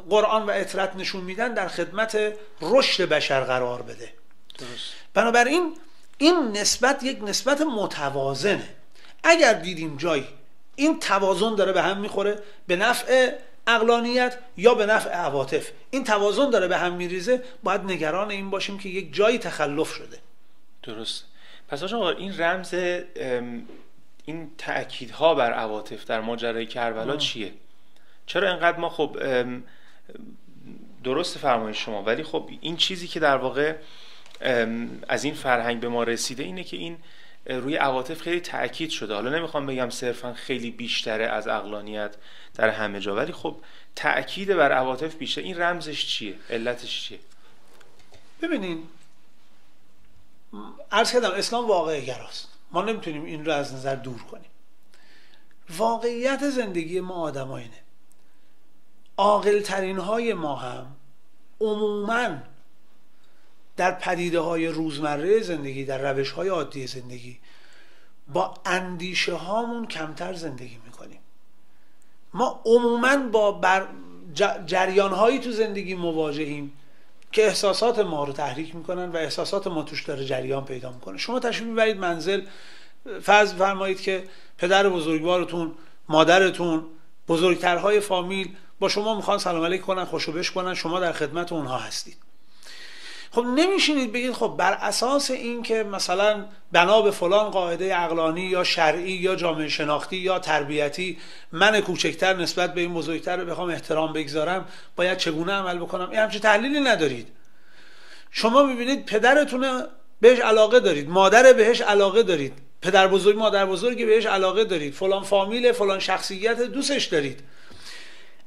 قرآن و اطرت نشون میدن در خدمت رشد بشر قرار بده درست. بنابراین این نسبت یک نسبت متوازنه اگر دیدیم جایی این توازن داره به هم می‌خوره به نفع اقلانیت یا به نفع عواطف. این توازن داره به هم میریزه باید نگران این باشیم که یک جایی تخلف شده.
درست. پس آقا این رمز این تأکیدها بر عواطف در ماجرای کربلا چیه؟ چرا انقدر ما خب درست فرمایش شما ولی خب این چیزی که در واقع از این فرهنگ به ما رسیده اینه که این روی عواطف خیلی تاکید شده. حالا نمی‌خوام بگم صرفا خیلی بیشتره از اقلانیت در همه جا. ولی خب تاکید بر عواطف بیشتر. این رمزش چیه؟ علتش چیه؟
ببینین عرض کردم اسلام واقع گراست ما نمی‌تونیم این رو از نظر دور کنیم. واقعیت زندگی ما آدماینه عاقل ترین های ما هم عموما در پدیده های روزمره زندگی در روش های عادی زندگی با اندیشه هامون کمتر زندگی می‌کنیم ما عموما با بر جریان هایی تو زندگی مواجهیم که احساسات ما رو تحریک می‌کنن و احساسات ما توش داره جریان پیدا می‌کنه. شما تشریف می‌برید منزل. فرض فرمایید که پدر بزرگوارتون مادرتون بزرگترهای فامیل با شما می‌خوان سلام علیک کنن خوشو کنن شما در خدمت اونها هستید. خب نمیشینید بگید خب بر اساس این که مثلا بنا به فلان قاعده اقلانی یا شرعی یا جامعه شناختی یا تربیتی من کوچکتر نسبت به این بزرگتر رو بخوام احترام بگذارم باید چگونه عمل بکنم؟ این همچین تحلیلی ندارید. شما می‌بینید پدرتون بهش علاقه دارید مادر بهش علاقه دارید پدر بزرگ مادر بزرگی بهش علاقه دارید فلان فامیل فلان شخصیت دوستش دارید.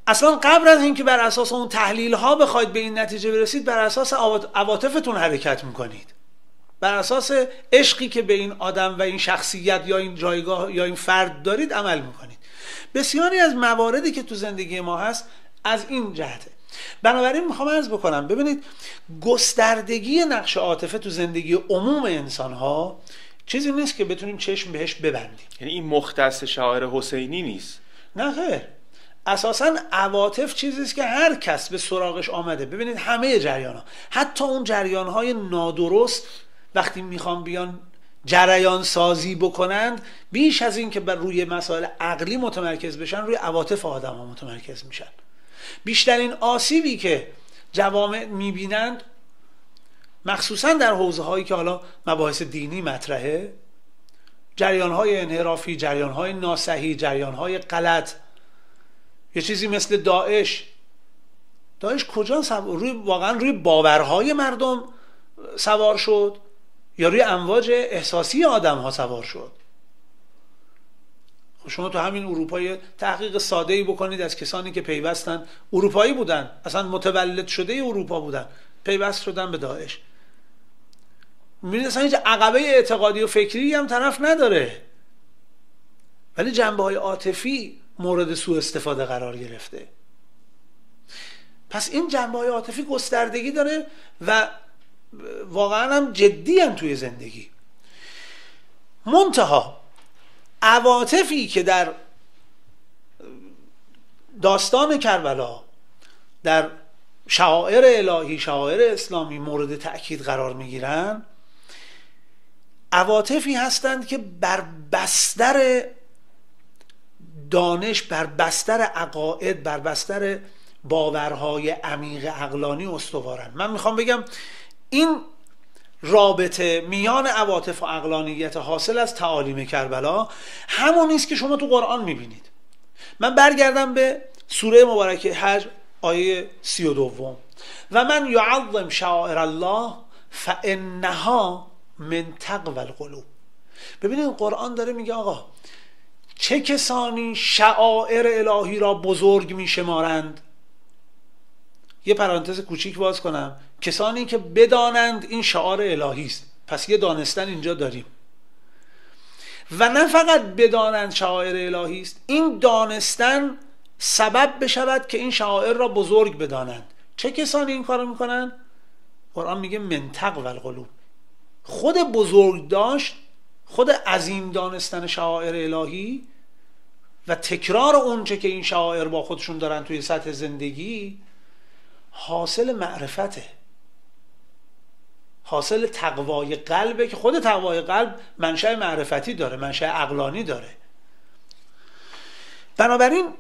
اصلا قبل از اینکه بر اساس اون تحلیل ها بخواید به این نتیجه برسید بر اساس عواطفتون حرکت می‌کنید. بر اساس عشقی که به این آدم و این شخصیت یا این جایگاه یا این فرد دارید عمل می‌کنید. بسیاری از مواردی که تو زندگی ما هست از این جهته. بنابراین می‌خوام ارز بکنم ببینید گستردگی نقش عاطفه تو زندگی عموم انسان ها چیزی نیست که بتونیم چشم بهش ببندیم.
یعنی این مختص شاعر حسینی نیست.
نه خیر. اساسا عواطف چیزیست که هر کس به سراغش آمده. ببینید همه جریان ها حتی اون جریان های نادرست وقتی می‌خوان بیان جریان سازی بکنند بیش از این که بر روی مسائل عقلی متمرکز بشن روی عواطف آدم ها متمرکز میشن. بیشترین آسیبی که جوامع می‌بینند مخصوصا در حوزه هایی که حالا مباحث دینی مطرحه جریان های انحرافی جریان های ناسحی جریان های غلط یه چیزی مثل داعش. داعش کجا روی واقعا روی باورهای مردم سوار شد یا روی امواج احساسی آدم ها سوار شد؟ خب شما تو همین اروپای تحقیق ساده ای بکنید از کسانی که پیوستن. اروپایی بودن. اصلا متولد شده اروپا بودن. پیوست شدن به داعش. می‌بینید اصلا هیچ عقبه اعتقادی و فکری هم طرف نداره. ولی جنبه های عاطفی مورد سوء استفاده قرار گرفته. پس این جنبه های عاطفی گستردگی داره و واقعا هم جدی هم توی زندگی. منتها عواطفی که در داستان کربلا در شعائر الهی شعائر اسلامی مورد تأکید قرار می‌گیرن عواطفی هستند که بر بستر دانش بر بستر عقاید بر بستر باورهای عمیق عقلانی استوارن. من می‌خوام بگم این رابطه میان عواطف و اقلانیت حاصل از تعالیم کربلا همون نیست که شما تو قرآن می‌بینید. من برگردم به سوره مبارکه حج آیه سی و دوم. و من یعظم شعائر الله فانها من تقوى القلوب. ببینید قرآن داره میگه آقا چه کسانی شعائر الهی را بزرگ میشمارند یه پرانتز کوچیک باز کنم. کسانی که بدانند این شعار الهی است. پس یه دانستن اینجا داریم. و نه فقط بدانند شعائر الهی است این دانستن سبب بشود که این شعائر را بزرگ بدانند. چه کسانی این کارو می‌کنن؟ قرآن میگه منطق و القلوب. خود بزرگ داشت خود عظیم دانستن شعائر الهی و تکرار اونچه که این شعائر با خودشون دارن توی سطح زندگی حاصل معرفته. حاصل تقوای قلبه که خود تقوای قلب منشأ معرفتی داره منشأ عقلانی داره. بنابراین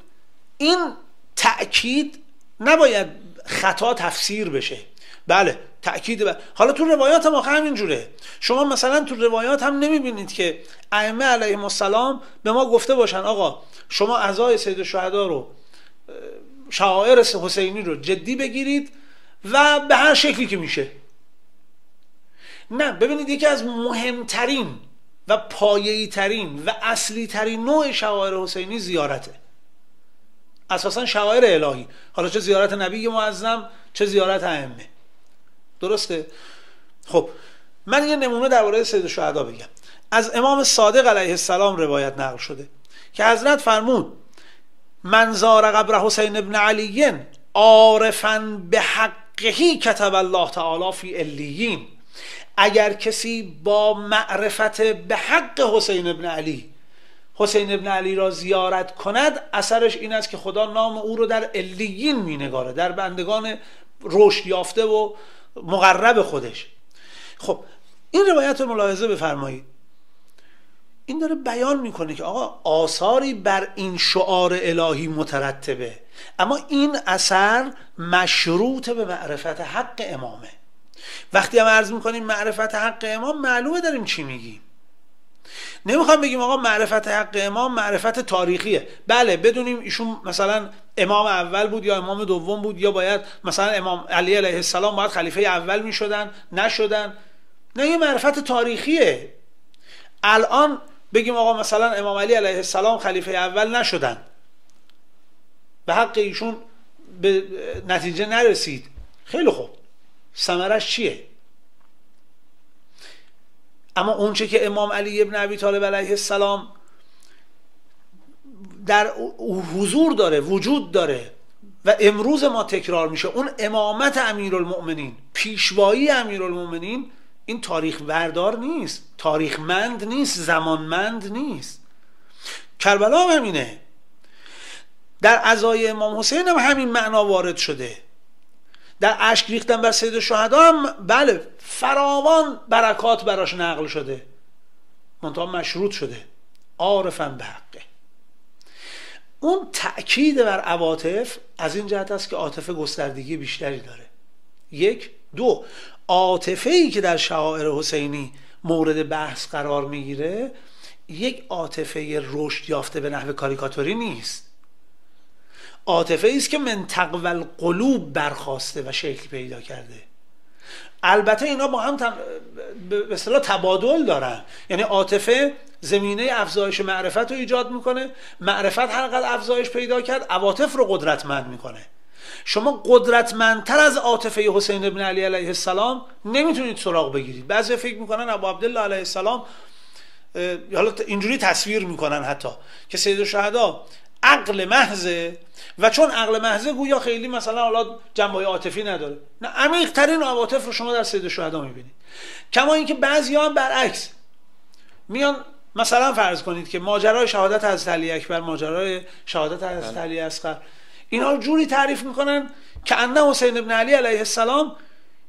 این تأکید نباید خطا تفسیر بشه. بله تأکید بر... حالا تو روایات هم همین جوره. شما مثلا تو روایات هم نمی‌بینید که ائمه علیهم السلام به ما گفته باشن آقا شما اعضای سید الشهدا رو شعائر حسینی رو جدی بگیرید و به هر شکلی که میشه. نه ببینید یکی از مهمترین و پایه‌ای ترین و اصلی ترین نوع شعائر حسینی زیارته. اساسا شعائر الهی. حالا چه زیارت نبی معظم چه زیارت ائمه. درسته؟ خب من یه نمونه درباره سید الشهدا بگم. از امام صادق علیه السلام روایت نقل شده که حضرت فرمود من زار قبر حسین ابن علی عارفا به حقهی کتب الله تعالی فی الیین اگر کسی با معرفت به حق حسین ابن علی حسین ابن علی را زیارت کند اثرش این است که خدا نام او رو در الیین مینگاره در بندگان رشد یافته و مقرب خودش. خب این روایت رو ملاحظه بفرمایید. این داره بیان می‌کنه که آقا آثاری بر این شعار الهی مترتبه اما این اثر مشروط به معرفت حق امامه. وقتی هم عرض می‌کنیم معرفت حق امام معلومه داریم چی میگیم. نمی‌خوام بگیم آقا معرفت حق امام معرفت تاریخیه. بله بدونیم ایشون مثلا امام اول بود یا امام دوم بود یا باید مثلا امام علی علیه السلام باید خلیفه اول می‌شدن نشدن. نه یه معرفت تاریخیه. الان بگیم آقا مثلا امام علی علیه السلام خلیفه اول نشدن. به حق ایشون به نتیجه نرسید. خیلی خوب. ثمرش چیه؟ اما اونچه که امام علی ابن ابی طالب علیه السلام در حضور داره وجود داره و امروز ما تکرار میشه اون امامت امیرالمؤمنین پیشوایی امیرالمؤمنین این تاریخ وردار نیست تاریخمند نیست زمانمند نیست. کربلا هم همینه. در ازای امام حسین هم همین معنا وارد شده. در اشک ریختن بر سید شهدا هم بله فراوان برکات براش نقل شده. منتها مشروط شده. عارفن به حقه. اون تأکید بر عواطف از این جهت است که عاطفه گستردگی بیشتری داره. یک دو عاطفه ای که در شعائر حسینی مورد بحث قرار می‌گیره یک عاطفه رشد یافته به نحو کاریکاتوری نیست. عاطفه است که من تقوی القلوب برخواسته و شکل پیدا کرده. البته اینا با هم به اصطلاح تبادل دارن. یعنی عاطفه زمینه افزایش معرفت رو ایجاد می‌کنه. معرفت هر قدر افزایش پیدا کرد عواطف رو قدرتمند می‌کنه. شما قدرتمندتر از عاطفه حسین ابن علی علیه السلام نمی‌تونید سراغ بگیرید. بعضی فکر می‌کنن ابو عبدالله علیه السلام حالا اینجوری تصویر می‌کنن حتی که سید الشهدا عقل محضه. و چون عقل محضه گویا خیلی مثلا حالا جنبه عاطفی نداره. نه عمیق ترین عواطف رو شما در سید شهدا می‌بینید. کما اینکه بعضی هم برعکس. میان مثلا فرض کنید که ماجرای شهادت از علی اکبر ماجرای شهادت از
بله.
علی اصغر اینا جوری تعریف می‌کنن که انه حسین ابن علی علیه السلام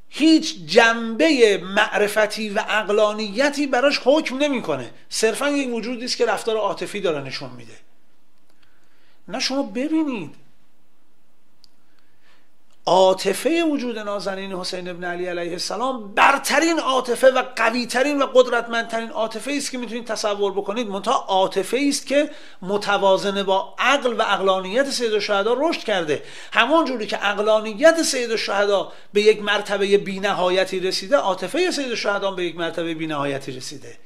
هیچ جنبه معرفتی و عقلانیتی براش حکم نمی‌کنه. صرفا یک وجودی است که رفتار عاطفی داره نشون میده. نه شما ببینید. عاطفه وجود نازنین حسین ابن علی علیه السلام برترین عاطفه و قویترین و قدرتمندترین عاطفه است که می‌تونید تصور بکنید. منتها عاطفه است که متوازنه با عقل و عقلانیت سید الشهدا رشد کرده. همون جوری که عقلانیت سید الشهدا به یک مرتبه بینهایتی رسیده عاطفه سید الشهدا به یک مرتبه بینهایتی رسیده.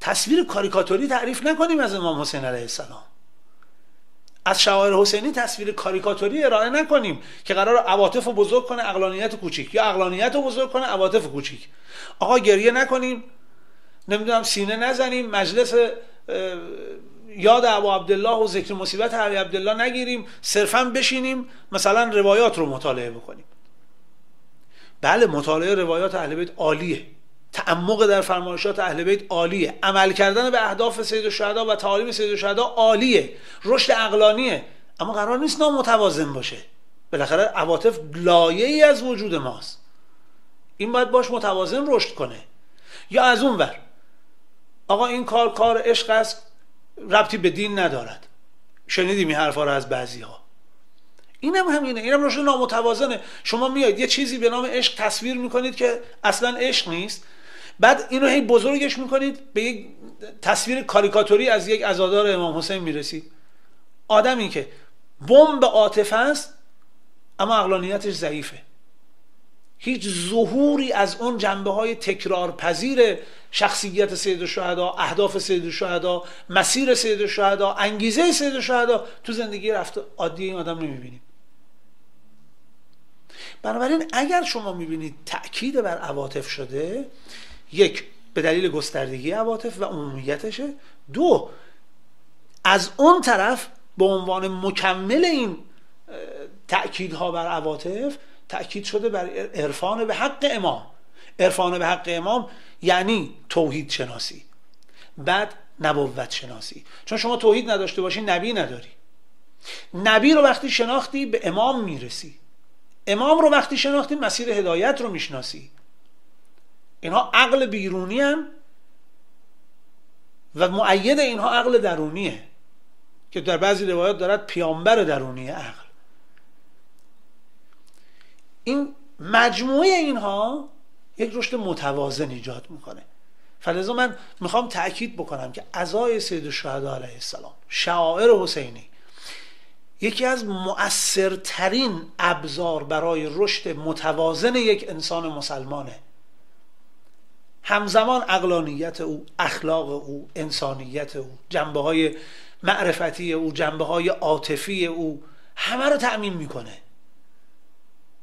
تصویر کاریکاتوری تعریف نکنیم از امام حسین علیه السلام. از شواهر حسینی تصویر کاریکاتوری ارائه نکنیم که قرار عواطف رو بزرگ کنه اقلانیت کوچیک. یا اقلانیت رو بزرگ کنه عواطف کوچیک. آقا گریه نکنیم. نمی‌دونم سینه نزنیم. مجلس یاد ابو عبدالله و ذکر مصیبت ابو عبدالله نگیریم. صرفا بشینیم مثلا روایات رو مطالعه بکنیم. بله مطالعه روایات اهل بیت عالیه. تعمق در فرمایشات اهل بیت عالیه. عمل کردن به اهداف سید الشهدا و تعالیم سید الشهدا عالیه. رشد عقلانیه. اما قرار نیست نامتوازن باشه. بالاخره عواطف لایه ای از وجود ماست. این باید باش متوازن رشد کنه. یا از اون ور. آقا این کار کار عشق است ربطی به دین ندارد. شنیدیم این حرفا رو از بعضی ها اینم هم همینه. اینم رشد نامتوازنه. شما میاد یه چیزی به نام عشق تصویر می‌کنید که اصلا عشق نیست. بعد اینو هی بزرگش می‌کنید به یک تصویر کاریکاتوری از یک ازادار امام حسین می‌رسید آدمی که بمب عاطفه است اما اقلانیتش ضعیفه. هیچ ظهوری از اون جنبه های تکرار پذیر شخصیت سید الشهدا اهداف سید الشهدا مسیر سید الشهدا انگیزه سید الشهدا تو زندگی رفت. عادی این آدم نمی‌بینیم. بنابراین اگر شما می‌بینید تأکید بر عواطف شده یک به دلیل گستردگی عواطف و عمومیتشه دو از اون طرف به عنوان مکمل این تأکیدها بر عواطف تأکید شده بر عرفان به حق امام. عرفان به حق امام یعنی توحید شناسی. بعد نبوت شناسی. چون شما توحید نداشته باشی نبی نداری. نبی رو وقتی شناختی به امام می‌رسی. امام رو وقتی شناختی مسیر هدایت رو می‌شناسی. اینها عقل بیرونی هم و معید اینها عقل درونیه که در بعضی روایات دارد پیامبر درونی عقل. این مجموعه اینها یک رشد متوازن ایجاد می‌کنه. فلذا من می‌خوام تاکید بکنم که ازای سید الشهدا علیه السلام شعائر حسینی یکی از مؤثرترین ابزار برای رشد متوازن یک انسان مسلمانه. همزمان اقلانیت او اخلاق او انسانیت او جنبه های معرفتی او جنبه های عاطفی او همه رو تأمین می‌کنه.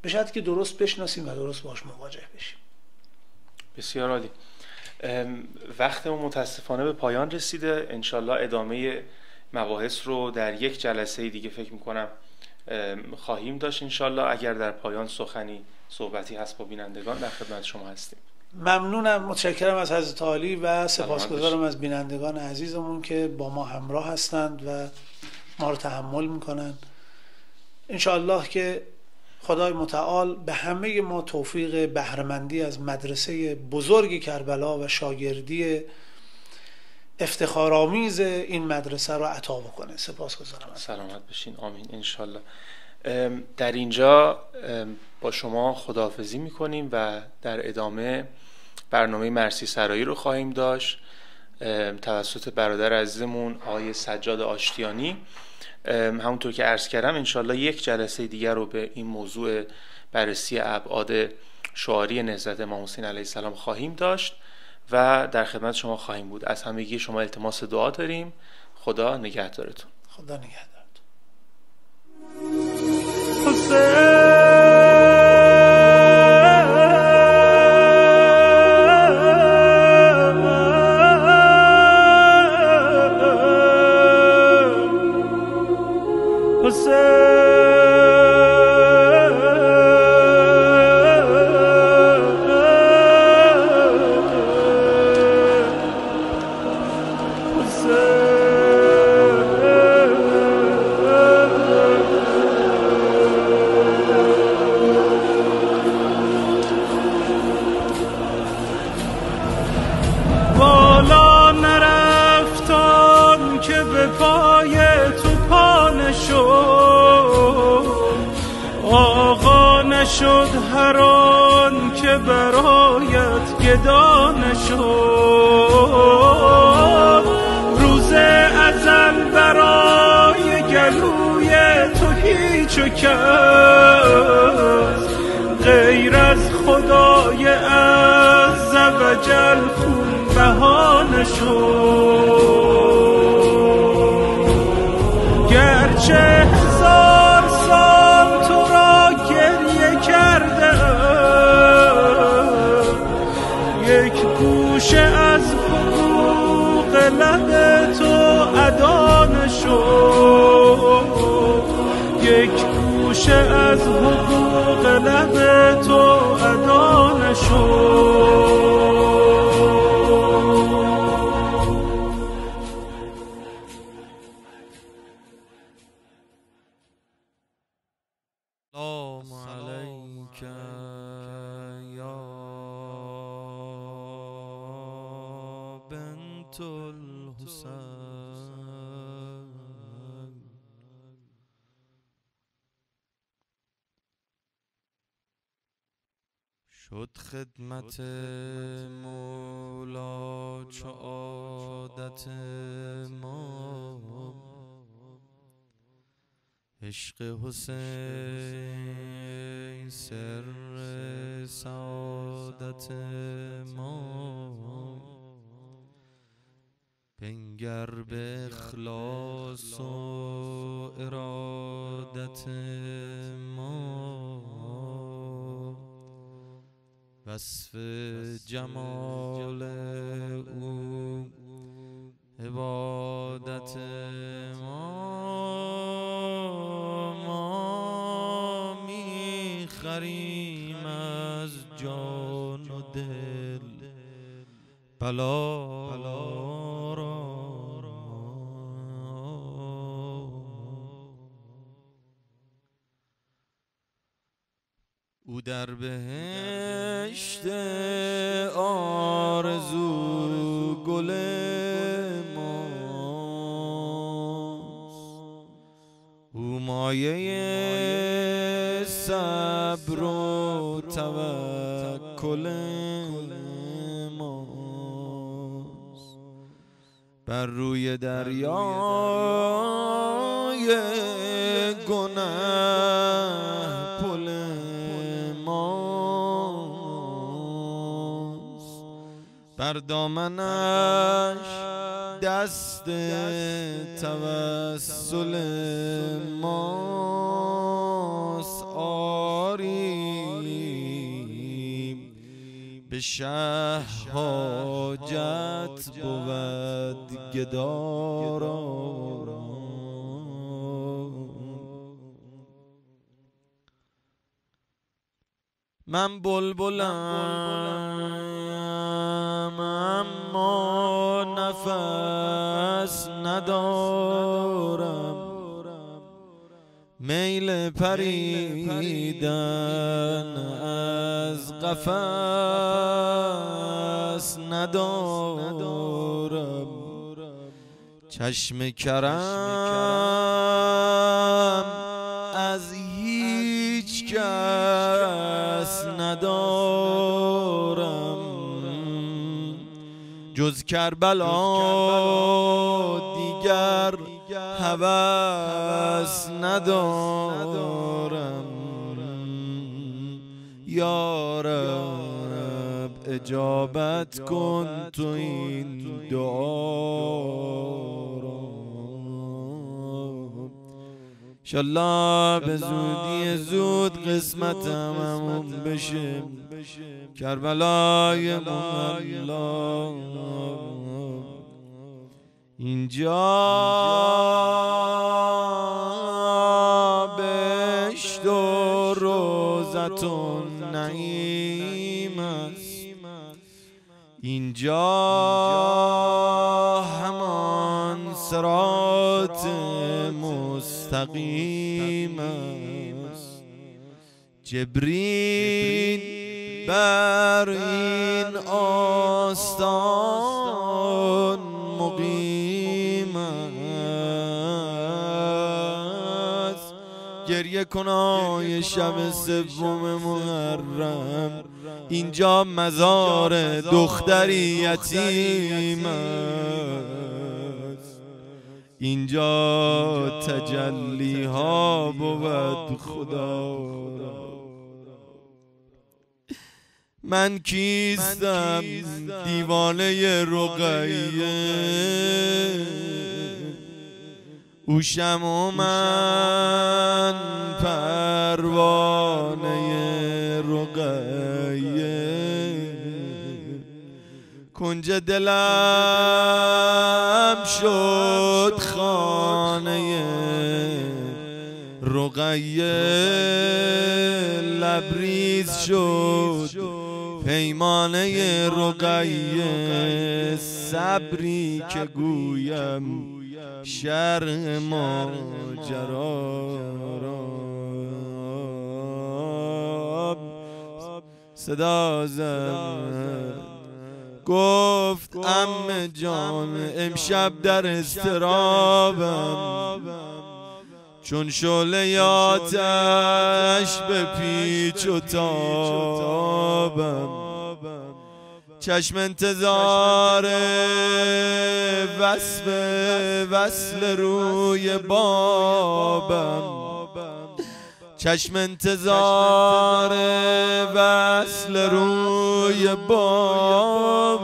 به که درست بشناسیم و درست باش مواجه بشیم.
بسیار عالی. وقتمون متاسفانه به پایان رسیده. انشالله ادامه مباحث رو در یک جلسه دیگه فکر می‌کنم خواهیم داشت. انشالله اگر در پایان سخنی صحبتی هست با بینندگان در خدمت شما هستیم.
ممنونم متشکرم از حضرت عالی و سپاسگزارم از بینندگان عزیزمون که با ما همراه هستند و ما رو تحمل می‌کنن. انشاءالله که خدای متعال به همه ما توفیق بهرمندی از مدرسه بزرگ کربلا و شاگردی افتخارآمیز این مدرسه رو عطا بکنه. سپاسگزارم
سلامت بشین. آمین. انشالله در اینجا با شما خداحافظی می‌کنیم و در ادامه برنامه مرسی سرایی رو خواهیم داشت. توسط برادر عزیزمون آقای سجاد آشتیانی. همونطور که عرض کردم انشالله یک جلسه دیگر رو به این موضوع بررسی ابعاد شعاری نهضت امام حسین علیه السلام خواهیم داشت و در خدمت شما خواهیم بود. از همگی شما التماس دعا داریم. خدا نگهدارتون.
خدا نگهدارتون.
که کس غیر از خدای عز و جل خون بها نشد گرچه هزار سال تو را گریه کرده یک گوشه گوشه از حقوق لب تو ادا نشد.
شد خدمت مولا چو عادت ما. عشق حسین سر سعادت ما. بنگر به اخلاص و ارادت ما. وصف جمال او عبادت ما ما می‌خریم از جان و دل. بلا در بهشت آرزو گل ماست. او مایه صبر و توکل ماست. بر روی دریای گناه دامنش دست توسل ماست. آریم به شه حاجت بود. گدارا من بلبلم اما نفس ندارم. میل پریدن از قفس ندارم. چشم کرم از هیچ کس ندارم. جز کربلا دیگر هوس ندارم. یا رب اجابت کن تو این دعا. انشالله به زودی زود قسمت هممون بشه کربلای مولا اینجا بهشت و روزت و نعیم است. اینجا همان سرات مستقیم است. جبرین بر این آستان مقیم است. گریه کنای شب سوم محرم. اینجا مزار دختری یتیم است. اینجا تجلی ها بود خدا. من کیستم؟ دیوانه رقیه. اوشم و من پروانه رقیه. کنج دلم شد خانه رقیه. لبریز شد پیمانه رقیه. صبری که گویم. شرح ماجرا. را صدا زد. گفت ام جان امشب در استرابم چون شعله آتش به پیچ و تابم. چشم انتظار وصف وصل روی بابم. چشم انتظار وصل روی بابم.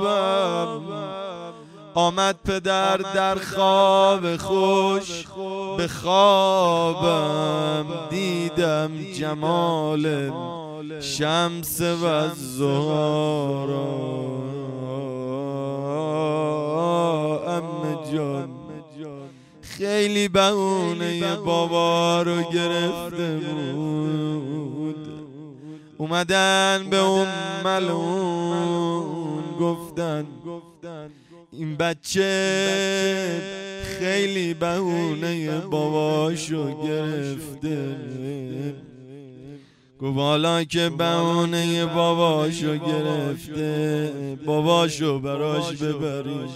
آمد پدر در خواب خوش به خوابم. دیدم جمال شمس و زهارا ام جان. خیلی بهونه بابا رو گرفته بود. اومدن به اون ملون گفتن این بچه خیلی بهونه باباشو گرفته. گفت حالا که بهونه باباشو گرفته. باباشو براش ببریم.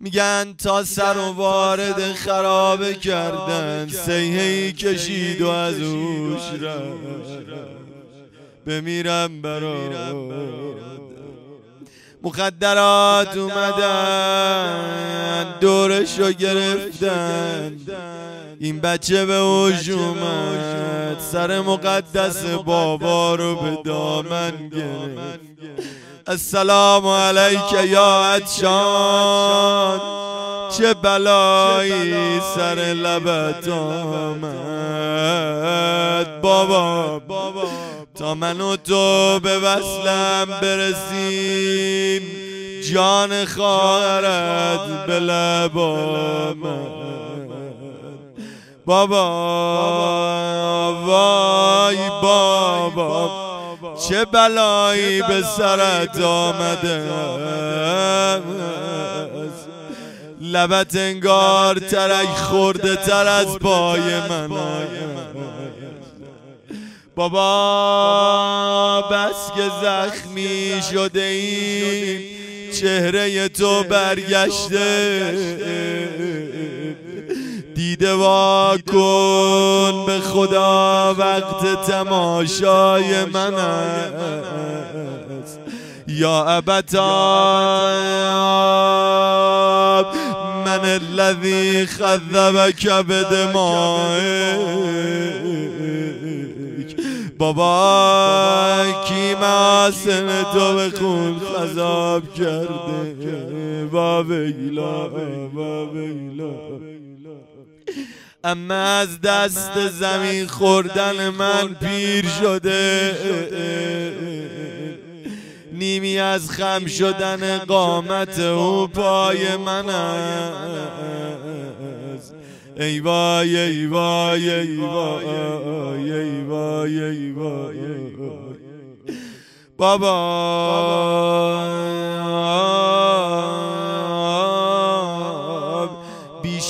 میگن تا سر و وارد خرابه کردن سیهی کشید و از اوش بمیرم برات. مخدرات اومدن دورشو گرفتن. این بچه به اوش اومد. سر مقدس بابا رو به دامن گرفت. السلام علیک یا عطشان. چه بلایی سر لبت آمد. بابا تا من و تو به وصلم برسیم. جان خواهرت به لب آمد. بابا وای بابا. چه بلایی به سرت آمده. لبت انگار ترک خورده تر از پای من بابا بس که زخمی شده ای چهره تو برگشته. دیده وا کن به خدا وقت تماشای من است یا ابتا من الذي خذبك بدمائك بابا کی محاسن تو به خون خذاب کرده؟ با بگلا با بگلا اما از دست زمین خوردن من پیر شده. نیمی از خم شدن قامت او پای من است. ای وای ای وای ای وای ای وای ای وای بابا.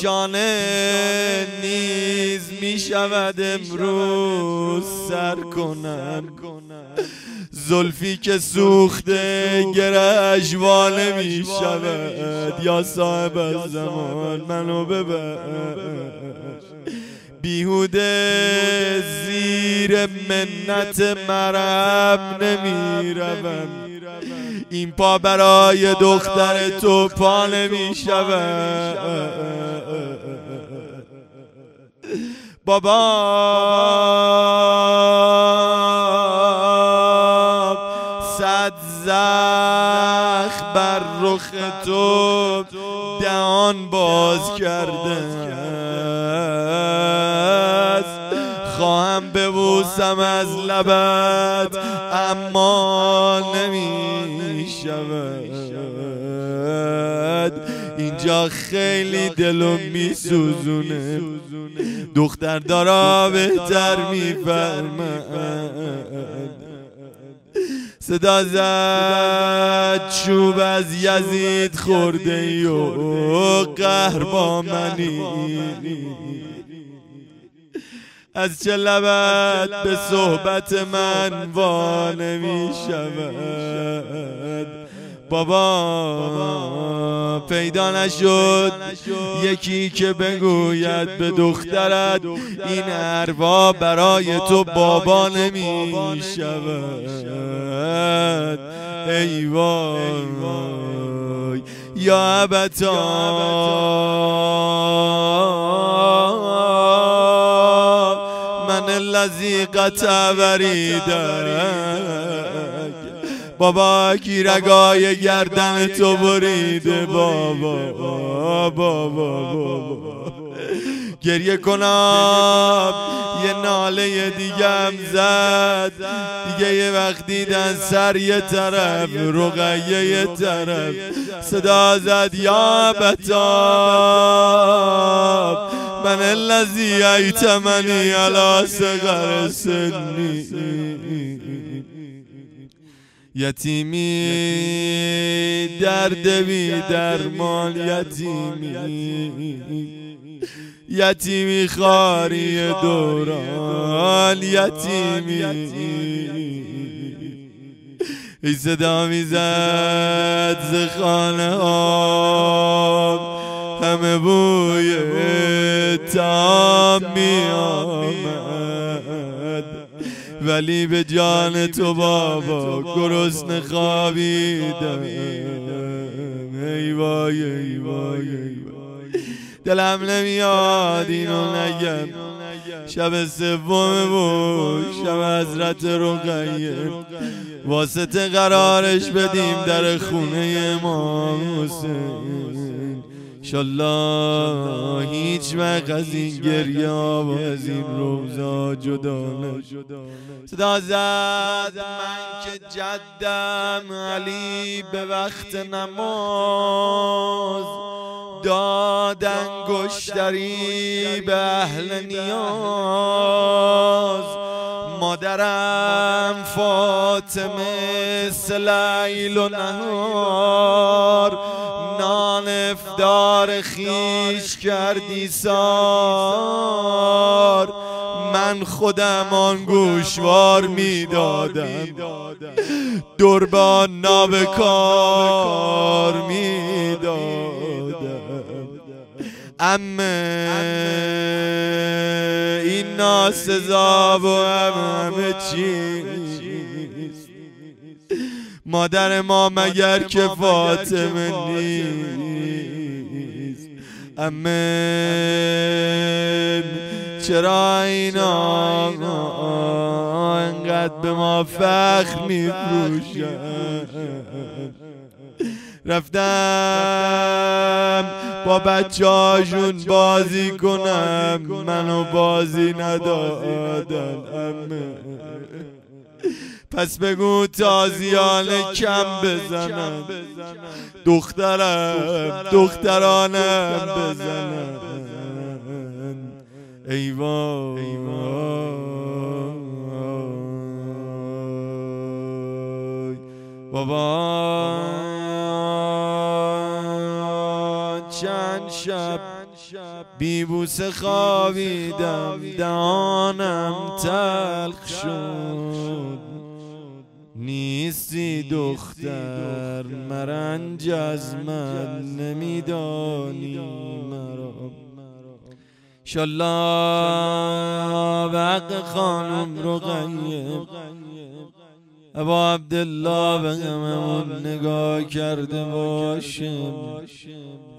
بیشانه نیز می شود امروز سر کنن زلفی که سوخته گرش واله می شود یا صاحب زمان منو ببر بیهوده زیر منت مرم نمی روم این پا برای دختر تو پا نمی شود بابا. صد زخ بر رخ تو دهان باز کرده خواهم ببوسم از لبت اما نمی شود اینجا خیلی دلو می سوزونه دختر دارا بهتر می صدا زد چوب از یزید خورده و قهر با منی. از چه لبت به صحبت من وا نمی شود بابا پیدا نشد. یکی که بگوید به دخترت این اروا برای تو بابا نمی شود. ای وای یا ابتا. من الذی قطع وریدک بابا کی رگای گردن تو بریده بابا بابا بابا گریه کنم. یه ناله دیگه هم زد. دیگه یه وقت دیدن سر یه طرف رقیه یه طرف. صدا زد یا بتاب. من الذی ایتمنی علی صغر سنی. یتیمی درد بی درمان یتیمی. یتیمی. خاری دوران یتیمی. ای صدا می‌زد ز خانه آب همه بوی تام می آمد ولی به جان تو بابا گرسنه خوابیدم. ای وای ای وای ای وای. دلم نمیاد اینو نگم. شب سوم بود شب حضرت رقیه. واسطه قرارش بدیم در خونه امام حسین. شالله هیچ وقت از این گریه و از این روزا جدا نشد صدا زد من که جدم علی به وقت نماز. دادن گشتری به اهل نیاز. مادرم فاطمه سلیل و نهار خیش کردی سار. من خودم آن گوشوار می‌دادم. دربان نابکار می‌دادم. امه این ناسزا و همه چیست مادر ما مگر که فاطمه نیست؟ امه چرا اینا انقدر به ما فخر میفروشن؟ رفتم با بچه هاشون بازی کنم. منو بازی ندادن. امه پس بگو تازیان کم بزنم. دخترم دخترانم بزنم. ای وای. بابا. چند شب بیبوس خوابیدم دانم تلخ شد. نیستی دختر مرنج از من نمیدانی مرا. شالله حق خانم رو غیب ابا عبدالله به هممون نگاه کرده باشیم.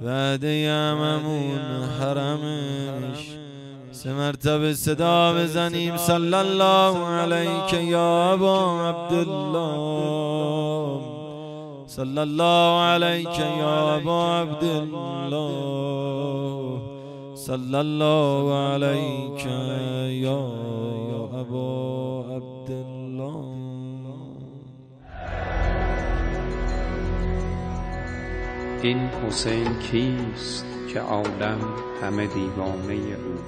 بعد هممون حرمش. سه مرتبه صدا بزنیم صلی الله علیک یا ابا عبدالله. صلی الله علیک یا ابا عبدالله. صلی الله علیک یا ابا عبدالله.
این حسین کیست که عالم همه دیوانه اوست